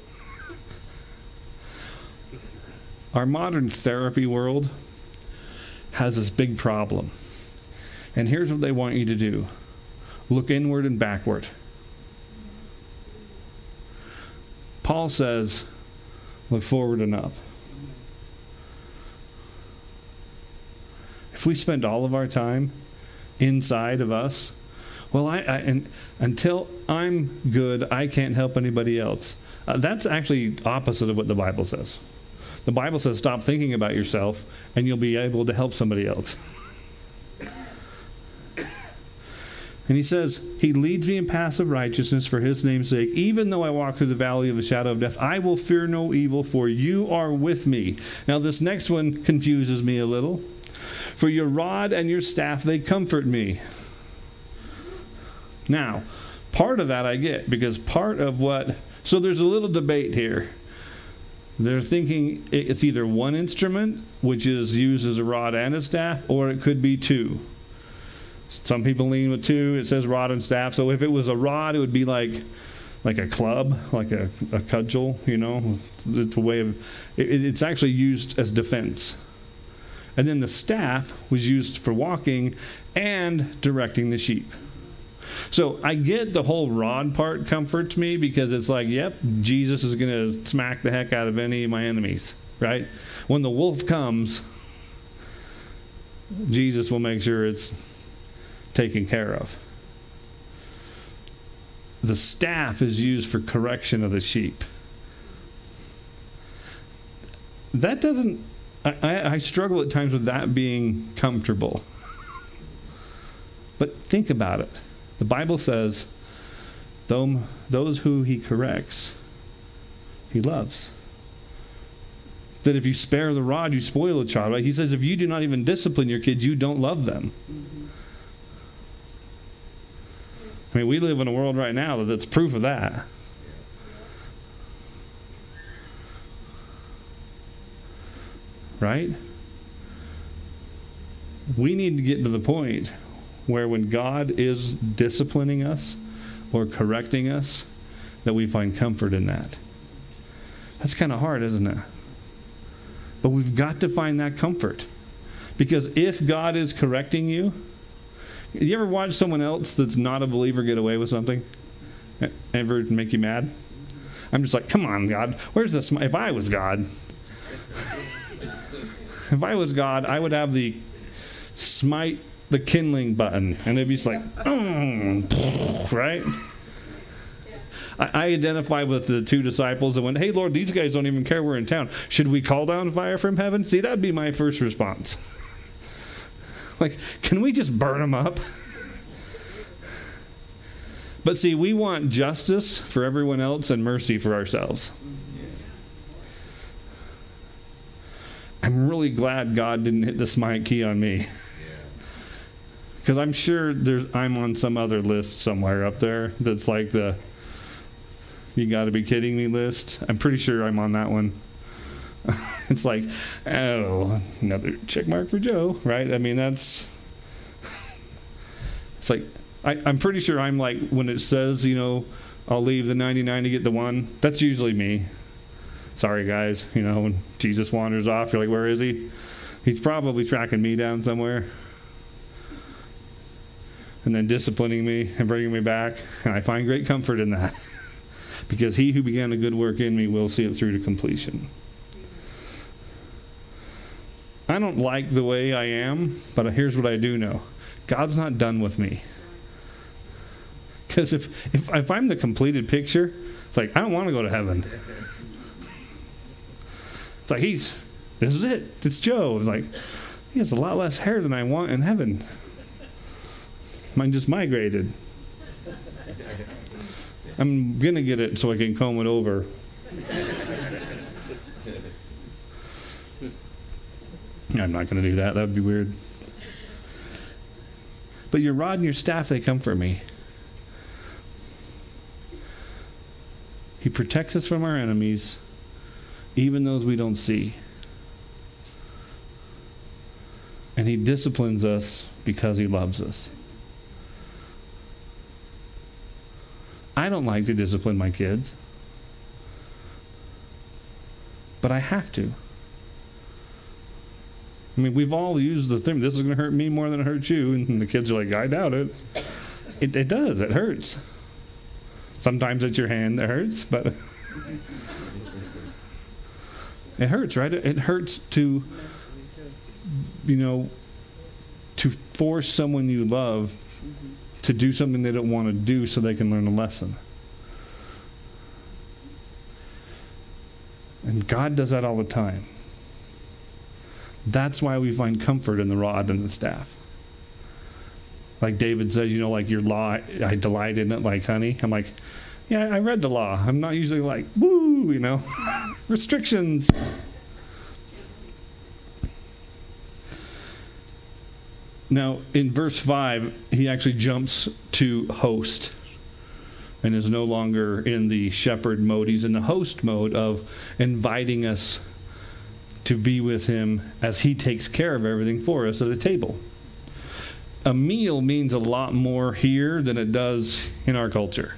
Our modern therapy world has this big problem and here's what they want you to do look inward and backward. Paul says, look forward and up. If we spend all of our time inside of us, well, I, I and until I'm good, I can't help anybody else. Uh, that's actually opposite of what the Bible says. The Bible says stop thinking about yourself, and you'll be able to help somebody else. And he says, He leads me in paths of righteousness for his name's sake. Even though I walk through the valley of the shadow of death, I will fear no evil, for you are with me. Now, this next one confuses me a little. For your rod and your staff, they comfort me. Now, part of that I get, because part of what. So there's a little debate here. They're thinking it's either one instrument, which is used as a rod and a staff, or it could be two. Some people lean with two. It says rod and staff. So if it was a rod, it would be like like a club, like a, a cudgel. You know, it's a way of. It, it's actually used as defense. And then the staff was used for walking and directing the sheep. So I get the whole rod part comforts me because it's like, yep, Jesus is going to smack the heck out of any of my enemies, right? When the wolf comes, Jesus will make sure it's taken care of. The staff is used for correction of the sheep. That doesn't, I, I struggle at times with that being comfortable. But think about it. The Bible says, those who he corrects, he loves. That if you spare the rod, you spoil the child. Right? He says, if you do not even discipline your kids, you don't love them. Mm-hmm. I mean, we live in a world right now that's proof of that. Right? We need to get to the point where when God is disciplining us or correcting us, that we find comfort in that. That's kind of hard, isn't it? But we've got to find that comfort. Because if God is correcting you, you ever watch someone else that's not a believer get away with something? Ever make you mad? I'm just like, come on, God, where's this? If I was God, if I was God, I would have the smite the kindling button, and it'd be just like, mm, right? I, identify with the two disciples that went, Hey, Lord, these guys don't even care we're in town. Should we call down fire from heaven? See, that'd be my first response. Like, can we just burn them up? but see, we want justice for everyone else and mercy for ourselves. I'm really glad God didn't hit the smite key on me. Because I'm sure there's I'm on some other list somewhere up there that's like the you got to be kidding me list. I'm pretty sure I'm on that one. it's like, oh, another check mark for Joe, right? I mean, that's it's like I, I'm pretty sure I'm like when it says, you know, I'll leave the 99 to get the one. That's usually me. Sorry, guys. You know, when Jesus wanders off, you're like, where is he? He's probably tracking me down somewhere and then disciplining me and bringing me back. And I find great comfort in that because he who began a good work in me will see it through to completion. I don't like the way I am, but here's what I do know God's not done with me. Because if, if, if I'm the completed picture, it's like, I don't want to go to heaven. It's like, he's, this is it. It's Joe. It's like, he has a lot less hair than I want in heaven. Mine just migrated. I'm going to get it so I can comb it over. I'm not going to do that. That would be weird. But your rod and your staff, they comfort me. He protects us from our enemies, even those we don't see. And He disciplines us because He loves us. I don't like to discipline my kids, but I have to. I mean, we've all used the thing, this is going to hurt me more than it hurts you. And the kids are like, I doubt it. It, it does, it hurts. Sometimes it's your hand that hurts, but it hurts, right? It, it hurts to, you know, to force someone you love to do something they don't want to do so they can learn a lesson. And God does that all the time. That's why we find comfort in the rod and the staff. Like David says, you know, like your law, I delight in it like honey. I'm like, yeah, I read the law. I'm not usually like, woo, you know, restrictions. Now, in verse 5, he actually jumps to host and is no longer in the shepherd mode. He's in the host mode of inviting us to be with him as he takes care of everything for us at the table. A meal means a lot more here than it does in our culture.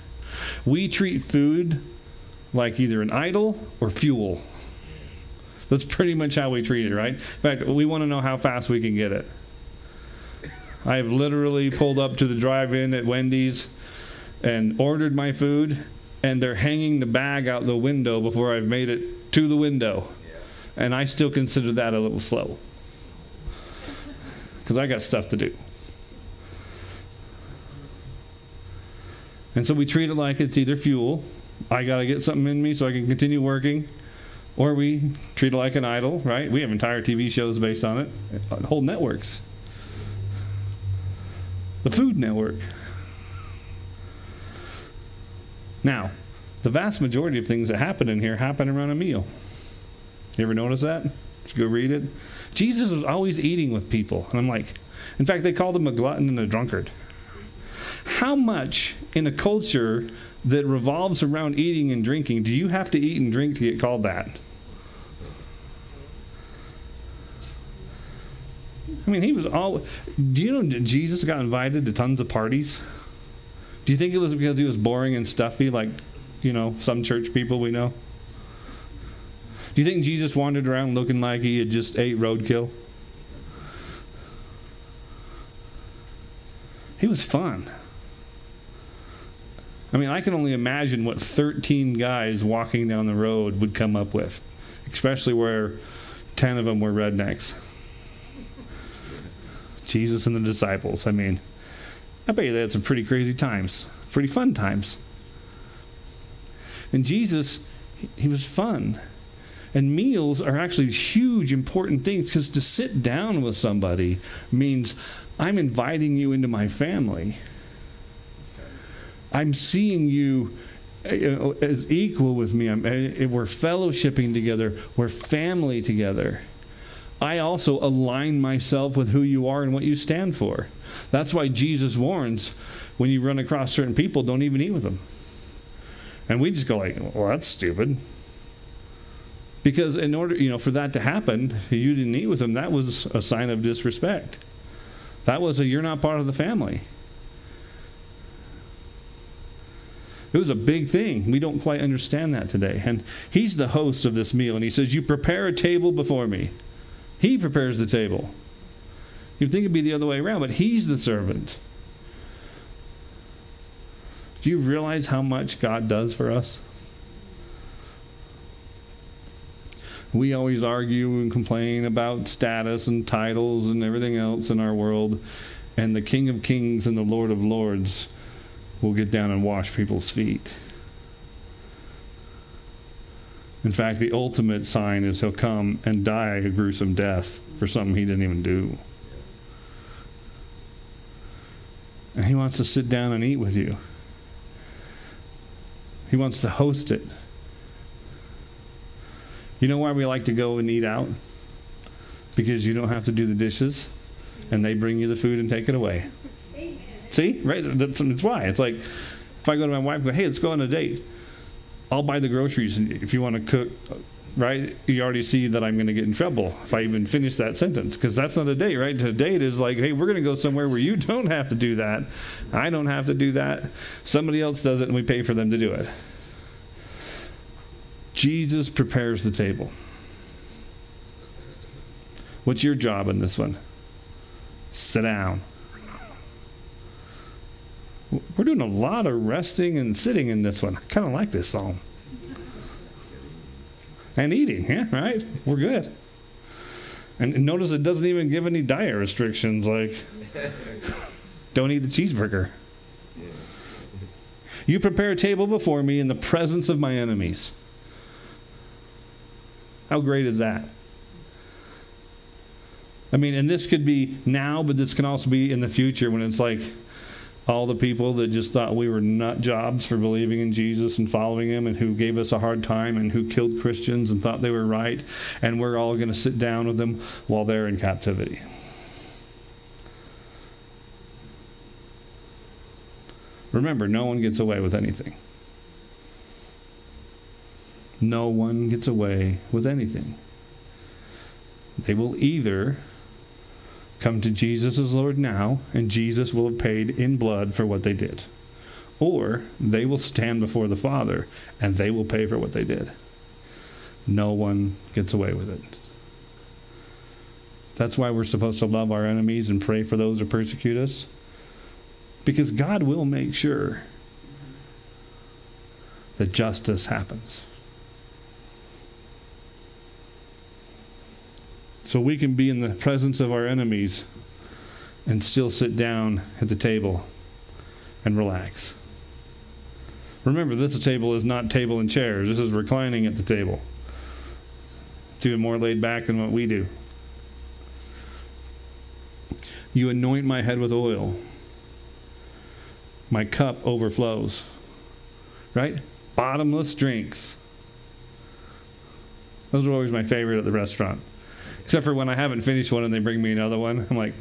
We treat food like either an idol or fuel. That's pretty much how we treat it, right? In fact, we want to know how fast we can get it. I've literally pulled up to the drive in at Wendy's and ordered my food, and they're hanging the bag out the window before I've made it to the window. And I still consider that a little slow because I got stuff to do. And so we treat it like it's either fuel, I got to get something in me so I can continue working, or we treat it like an idol, right? We have entire TV shows based on it, uh, whole networks. The Food Network. Now, the vast majority of things that happen in here happen around a meal. You ever notice that? You go read it? Jesus was always eating with people. And I'm like, in fact, they called him a glutton and a drunkard. How much in a culture that revolves around eating and drinking do you have to eat and drink to get called that? I mean, he was all. Do you know Jesus got invited to tons of parties? Do you think it was because he was boring and stuffy, like, you know, some church people we know? Do you think Jesus wandered around looking like he had just ate roadkill? He was fun. I mean, I can only imagine what 13 guys walking down the road would come up with, especially where 10 of them were rednecks. Jesus and the disciples. I mean, I bet you they had some pretty crazy times, pretty fun times. And Jesus, he was fun. And meals are actually huge, important things because to sit down with somebody means I'm inviting you into my family. I'm seeing you uh, as equal with me. I'm, uh, we're fellowshipping together, we're family together. I also align myself with who you are and what you stand for. That's why Jesus warns when you run across certain people, don't even eat with them. And we just go like, well, that's stupid. Because in order, you know, for that to happen, you didn't eat with them. That was a sign of disrespect. That was a you're not part of the family. It was a big thing. We don't quite understand that today. And he's the host of this meal, and he says, You prepare a table before me. He prepares the table. You'd think it'd be the other way around, but he's the servant. Do you realize how much God does for us? We always argue and complain about status and titles and everything else in our world, and the King of Kings and the Lord of Lords will get down and wash people's feet. In fact, the ultimate sign is he'll come and die a gruesome death for something he didn't even do. And he wants to sit down and eat with you. He wants to host it. You know why we like to go and eat out? Because you don't have to do the dishes and they bring you the food and take it away. See? Right? That's, that's why. It's like if I go to my wife and go, hey, let's go on a date. I'll buy the groceries and if you want to cook, right? You already see that I'm going to get in trouble if I even finish that sentence because that's not a date, right? A date is like, hey, we're going to go somewhere where you don't have to do that. I don't have to do that. Somebody else does it and we pay for them to do it. Jesus prepares the table. What's your job in this one? Sit down. We're doing a lot of resting and sitting in this one. I kind of like this song. And eating, yeah, right? We're good. And notice it doesn't even give any diet restrictions like don't eat the cheeseburger. You prepare a table before me in the presence of my enemies. How great is that? I mean, and this could be now, but this can also be in the future when it's like, all the people that just thought we were nut jobs for believing in Jesus and following him and who gave us a hard time and who killed Christians and thought they were right. And we're all going to sit down with them while they're in captivity. Remember, no one gets away with anything. No one gets away with anything. They will either come to Jesus as Lord now, and Jesus will have paid in blood for what they did. Or they will stand before the Father, and they will pay for what they did. No one gets away with it. That's why we're supposed to love our enemies and pray for those who persecute us. Because God will make sure that justice happens. So we can be in the presence of our enemies and still sit down at the table and relax. Remember, this table is not table and chairs. This is reclining at the table. It's even more laid back than what we do. You anoint my head with oil. My cup overflows. Right? Bottomless drinks. Those are always my favorite at the restaurant. Except for when I haven't finished one and they bring me another one. I'm like,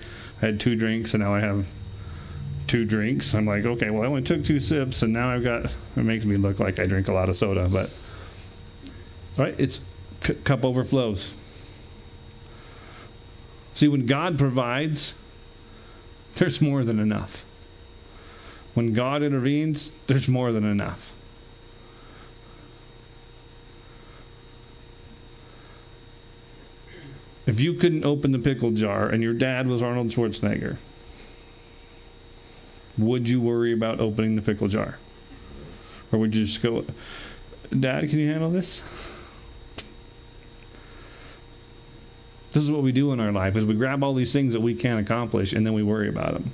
I had two drinks and now I have two drinks. I'm like, okay, well, I only took two sips and now I've got, it makes me look like I drink a lot of soda, but, right? It's c- cup overflows. See, when God provides, there's more than enough. When God intervenes, there's more than enough. If you couldn't open the pickle jar and your dad was Arnold Schwarzenegger, would you worry about opening the pickle jar? Or would you just go, Dad, can you handle this? This is what we do in our life is we grab all these things that we can't accomplish and then we worry about them.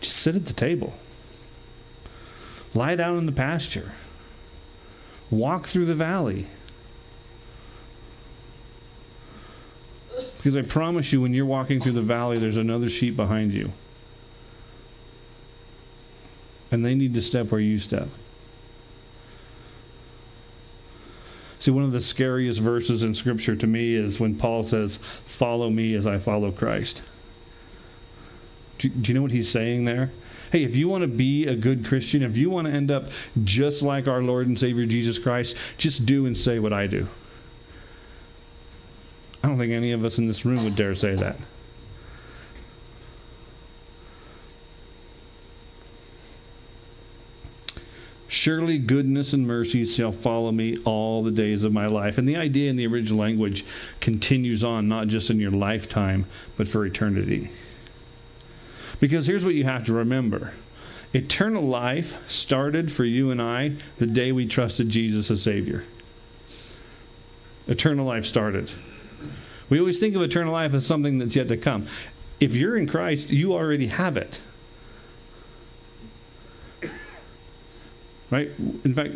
Just sit at the table. Lie down in the pasture. Walk through the valley. Because I promise you, when you're walking through the valley, there's another sheep behind you. And they need to step where you step. See, one of the scariest verses in Scripture to me is when Paul says, Follow me as I follow Christ. Do, do you know what he's saying there? Hey, if you want to be a good Christian, if you want to end up just like our Lord and Savior Jesus Christ, just do and say what I do. I don't think any of us in this room would dare say that. Surely goodness and mercy shall follow me all the days of my life. And the idea in the original language continues on, not just in your lifetime, but for eternity. Because here's what you have to remember eternal life started for you and I the day we trusted Jesus as Savior. Eternal life started. We always think of eternal life as something that's yet to come. If you're in Christ, you already have it. Right? In fact,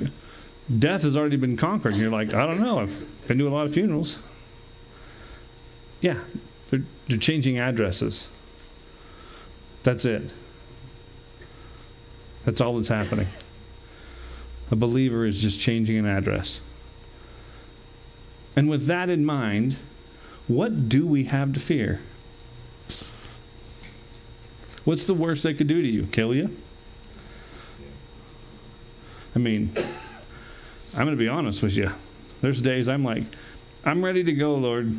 death has already been conquered. And you're like, I don't know. I've been to a lot of funerals. Yeah, they're, they're changing addresses. That's it. That's all that's happening. A believer is just changing an address. And with that in mind, what do we have to fear? What's the worst they could do to you? Kill you? I mean, I'm going to be honest with you. There's days I'm like, I'm ready to go, Lord.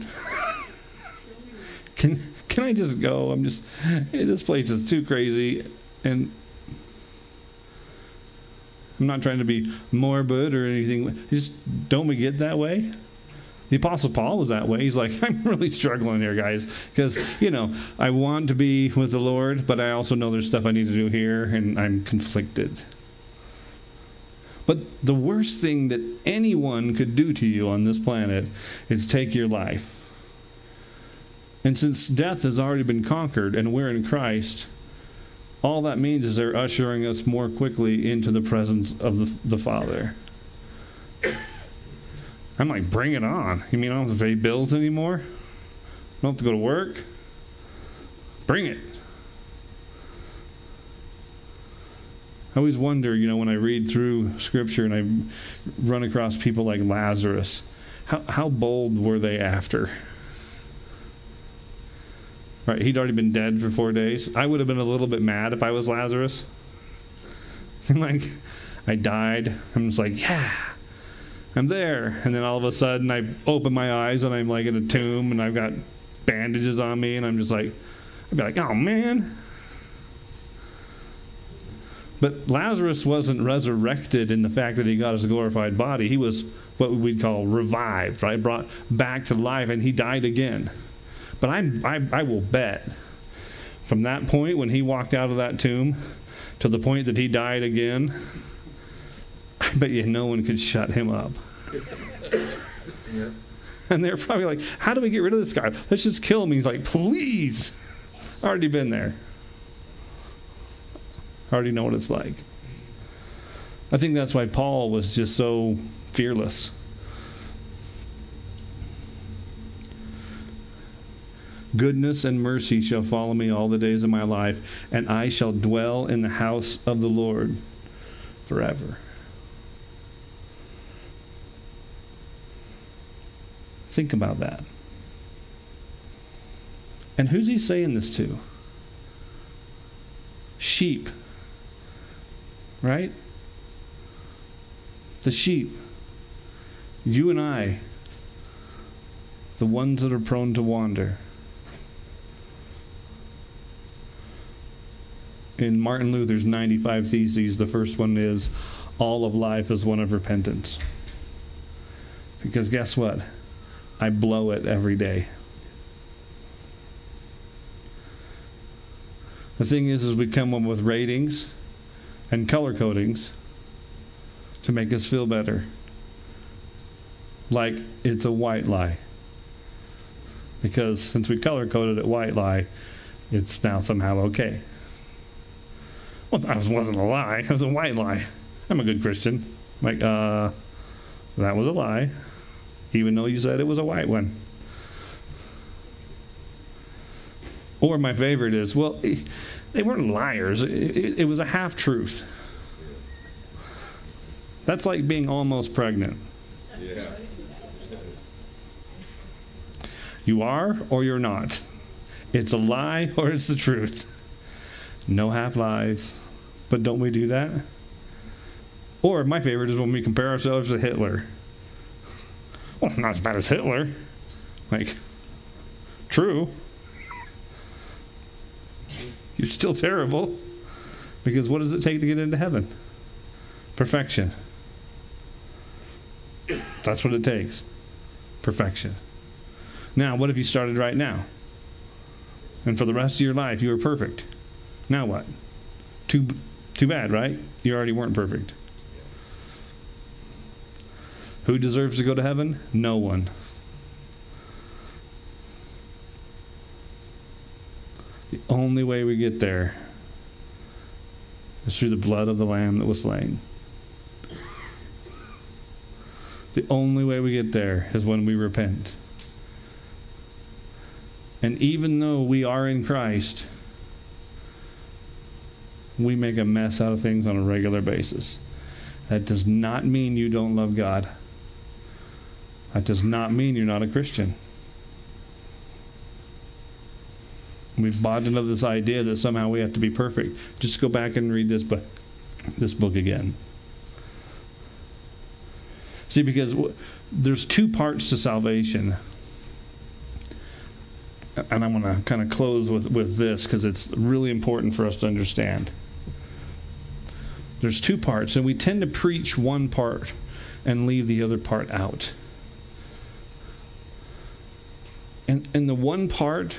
can can I just go? I'm just hey, this place is too crazy, and I'm not trying to be morbid or anything. Just don't we get that way? The Apostle Paul was that way. He's like, I'm really struggling here, guys, because, you know, I want to be with the Lord, but I also know there's stuff I need to do here, and I'm conflicted. But the worst thing that anyone could do to you on this planet is take your life. And since death has already been conquered and we're in Christ, all that means is they're ushering us more quickly into the presence of the, the Father. I'm like, bring it on. You mean I don't have to pay bills anymore? I don't have to go to work? Bring it. I always wonder, you know, when I read through Scripture and I run across people like Lazarus, how, how bold were they after? Right, he'd already been dead for four days. I would have been a little bit mad if I was Lazarus. like, I died. I'm just like, yeah, I'm there. And then all of a sudden, I open my eyes and I'm like in a tomb and I've got bandages on me and I'm just like, I'd be like, oh man. But Lazarus wasn't resurrected in the fact that he got his glorified body. He was what we'd call revived, right? Brought back to life, and he died again. But I, I, I will bet from that point when he walked out of that tomb to the point that he died again, I bet you no one could shut him up. yeah. And they're probably like, How do we get rid of this guy? Let's just kill him. He's like, Please. Already been there. I already know what it's like. I think that's why Paul was just so fearless. Goodness and mercy shall follow me all the days of my life, and I shall dwell in the house of the Lord forever. Think about that. And who's he saying this to? Sheep right? The sheep. You and I, the ones that are prone to wander. In Martin Luther's 95 Theses, the first one is all of life is one of repentance. Because guess what? I blow it every day. The thing is, is we come up with ratings and color codings to make us feel better. Like it's a white lie. Because since we color coded it white lie, it's now somehow okay. Well, that wasn't a lie, it was a white lie. I'm a good Christian. Like, uh, that was a lie, even though you said it was a white one. Or my favorite is, well, eh, they weren't liars. It, it, it was a half truth. That's like being almost pregnant. Yeah. You are or you're not. It's a lie or it's the truth. no half lies. But don't we do that? Or my favorite is when we compare ourselves to Hitler. Well, not as bad as Hitler. Like, true. You're still terrible. Because what does it take to get into heaven? Perfection. That's what it takes. Perfection. Now, what if you started right now? And for the rest of your life, you were perfect. Now what? Too, too bad, right? You already weren't perfect. Who deserves to go to heaven? No one. The only way we get there is through the blood of the Lamb that was slain. The only way we get there is when we repent. And even though we are in Christ, we make a mess out of things on a regular basis. That does not mean you don't love God. That does not mean you're not a Christian. We've bought into this idea that somehow we have to be perfect. Just go back and read this book, this book again. See, because there's two parts to salvation. And I'm going to kind of close with, with this because it's really important for us to understand. There's two parts, and we tend to preach one part and leave the other part out. And, and the one part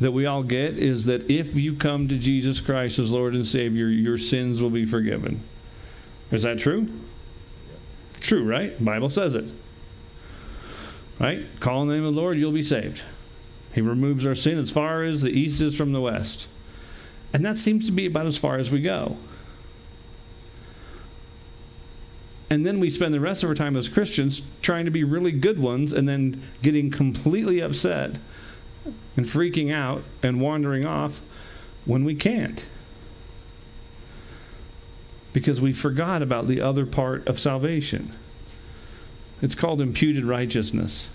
that we all get is that if you come to Jesus Christ as Lord and Savior, your sins will be forgiven. Is that true? True, right? Bible says it. Right? Call on the name of the Lord, you'll be saved. He removes our sin as far as the east is from the west. And that seems to be about as far as we go. And then we spend the rest of our time as Christians trying to be really good ones and then getting completely upset and freaking out and wandering off when we can't. Because we forgot about the other part of salvation. It's called imputed righteousness.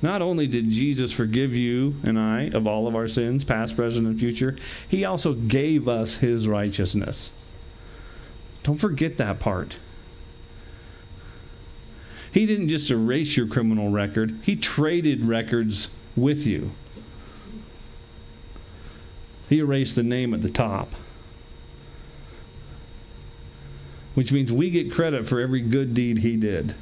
Not only did Jesus forgive you and I of all of our sins, past, present, and future, he also gave us his righteousness. Don't forget that part. He didn't just erase your criminal record, he traded records with you. He erased the name at the top. Which means we get credit for every good deed he did.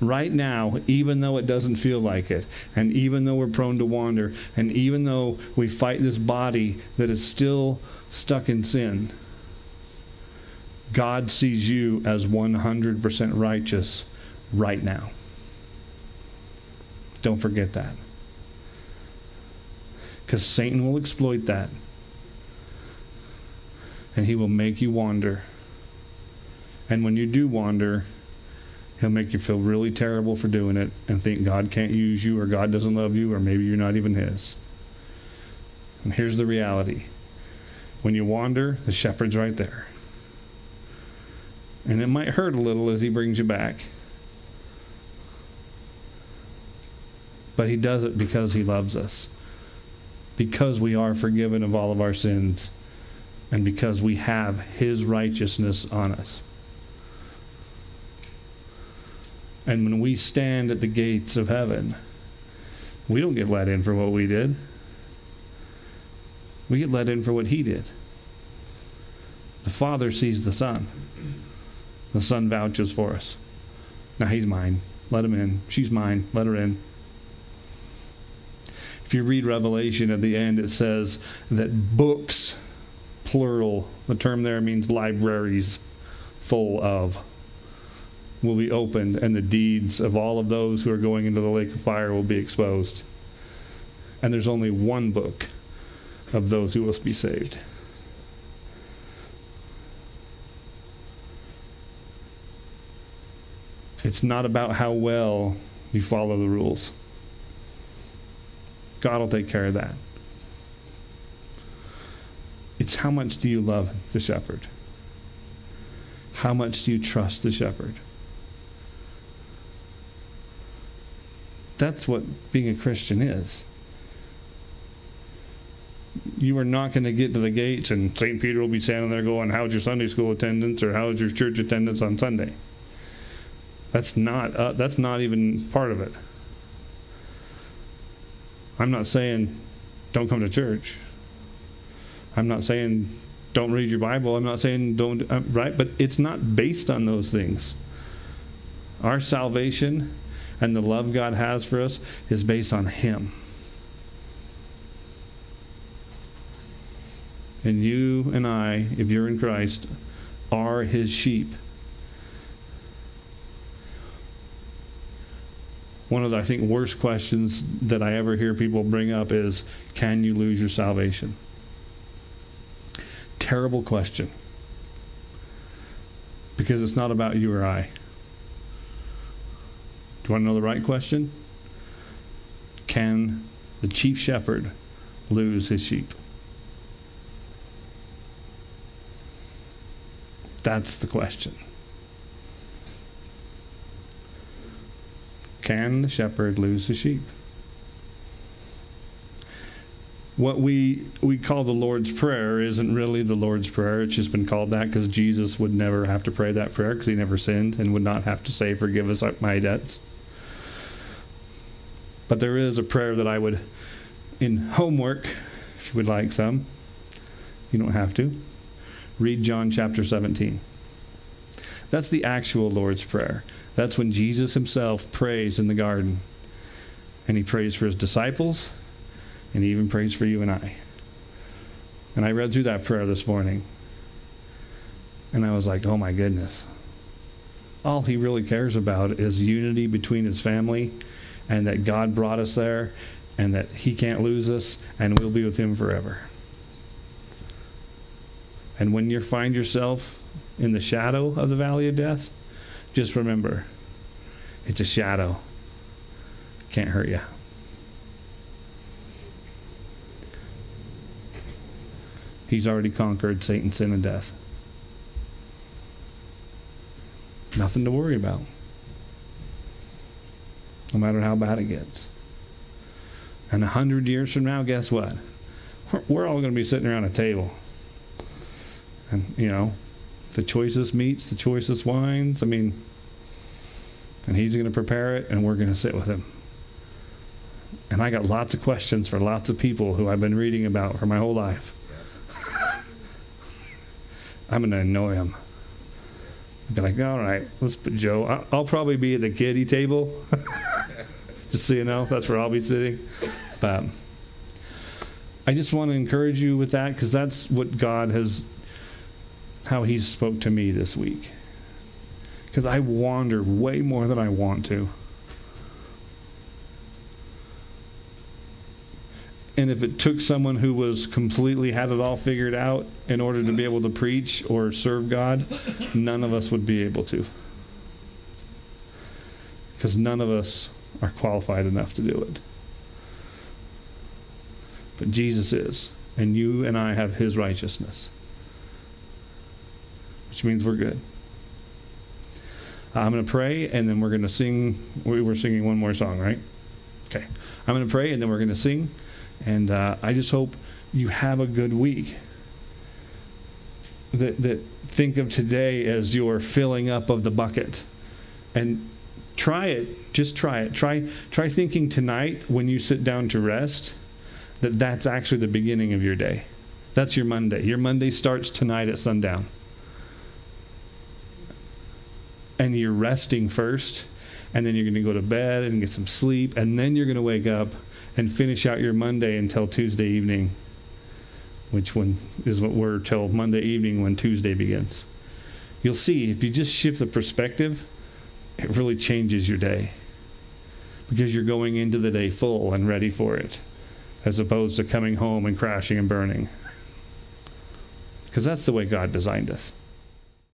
Right now, even though it doesn't feel like it, and even though we're prone to wander, and even though we fight this body that is still stuck in sin, God sees you as 100% righteous right now. Don't forget that. Because Satan will exploit that. And he will make you wander. And when you do wander, he'll make you feel really terrible for doing it and think God can't use you or God doesn't love you or maybe you're not even his. And here's the reality when you wander, the shepherd's right there. And it might hurt a little as he brings you back. But he does it because he loves us. Because we are forgiven of all of our sins. And because we have his righteousness on us. And when we stand at the gates of heaven, we don't get let in for what we did. We get let in for what he did. The Father sees the Son. The Son vouches for us. Now he's mine. Let him in. She's mine. Let her in. If you read Revelation at the end, it says that books, plural, the term there means libraries full of, will be opened, and the deeds of all of those who are going into the lake of fire will be exposed. And there's only one book of those who will be saved. It's not about how well you follow the rules. God will take care of that. It's how much do you love the shepherd? How much do you trust the shepherd? That's what being a Christian is. You are not going to get to the gates and St. Peter will be standing there going, How's your Sunday school attendance or how's your church attendance on Sunday? That's not, uh, that's not even part of it. I'm not saying don't come to church. I'm not saying don't read your Bible. I'm not saying don't, uh, right? But it's not based on those things. Our salvation and the love God has for us is based on Him. And you and I, if you're in Christ, are His sheep. One of the, I think, worst questions that I ever hear people bring up is can you lose your salvation? Terrible question. Because it's not about you or I. Do you want to know the right question? Can the chief shepherd lose his sheep? That's the question. Can the shepherd lose the sheep? What we we call the Lord's Prayer isn't really the Lord's Prayer. It's just been called that because Jesus would never have to pray that prayer because he never sinned and would not have to say, "Forgive us my debts." But there is a prayer that I would, in homework, if you would like some, you don't have to, read John chapter 17. That's the actual Lord's Prayer. That's when Jesus himself prays in the garden. And he prays for his disciples, and he even prays for you and I. And I read through that prayer this morning. And I was like, oh my goodness. All he really cares about is unity between his family, and that God brought us there, and that he can't lose us, and we'll be with him forever. And when you find yourself in the shadow of the valley of death, just remember, it's a shadow. Can't hurt you. He's already conquered Satan, sin, and death. Nothing to worry about. No matter how bad it gets. And a hundred years from now, guess what? We're, we're all going to be sitting around a table. And, you know, the choicest meats, the choicest wines. I mean, and he's going to prepare it, and we're going to sit with him. And I got lots of questions for lots of people who I've been reading about for my whole life. I'm going to annoy them. Be like, all right, let's put Joe. I'll probably be at the kiddie table, just so you know. That's where I'll be sitting. But I just want to encourage you with that because that's what God has how he spoke to me this week. Because I wander way more than I want to. And if it took someone who was completely had it all figured out in order to be able to preach or serve God, none of us would be able to. Because none of us are qualified enough to do it. But Jesus is, and you and I have his righteousness which means we're good. I'm going to pray, and then we're going to sing. We were singing one more song, right? Okay. I'm going to pray, and then we're going to sing. And uh, I just hope you have a good week. That, that think of today as your filling up of the bucket. And try it. Just try it. Try, try thinking tonight when you sit down to rest that that's actually the beginning of your day. That's your Monday. Your Monday starts tonight at sundown and you're resting first, and then you're going to go to bed and get some sleep, and then you're going to wake up and finish out your Monday until Tuesday evening, which one is what we're till Monday evening when Tuesday begins. You'll see if you just shift the perspective, it really changes your day because you're going into the day full and ready for it, as opposed to coming home and crashing and burning. Because that's the way God designed us.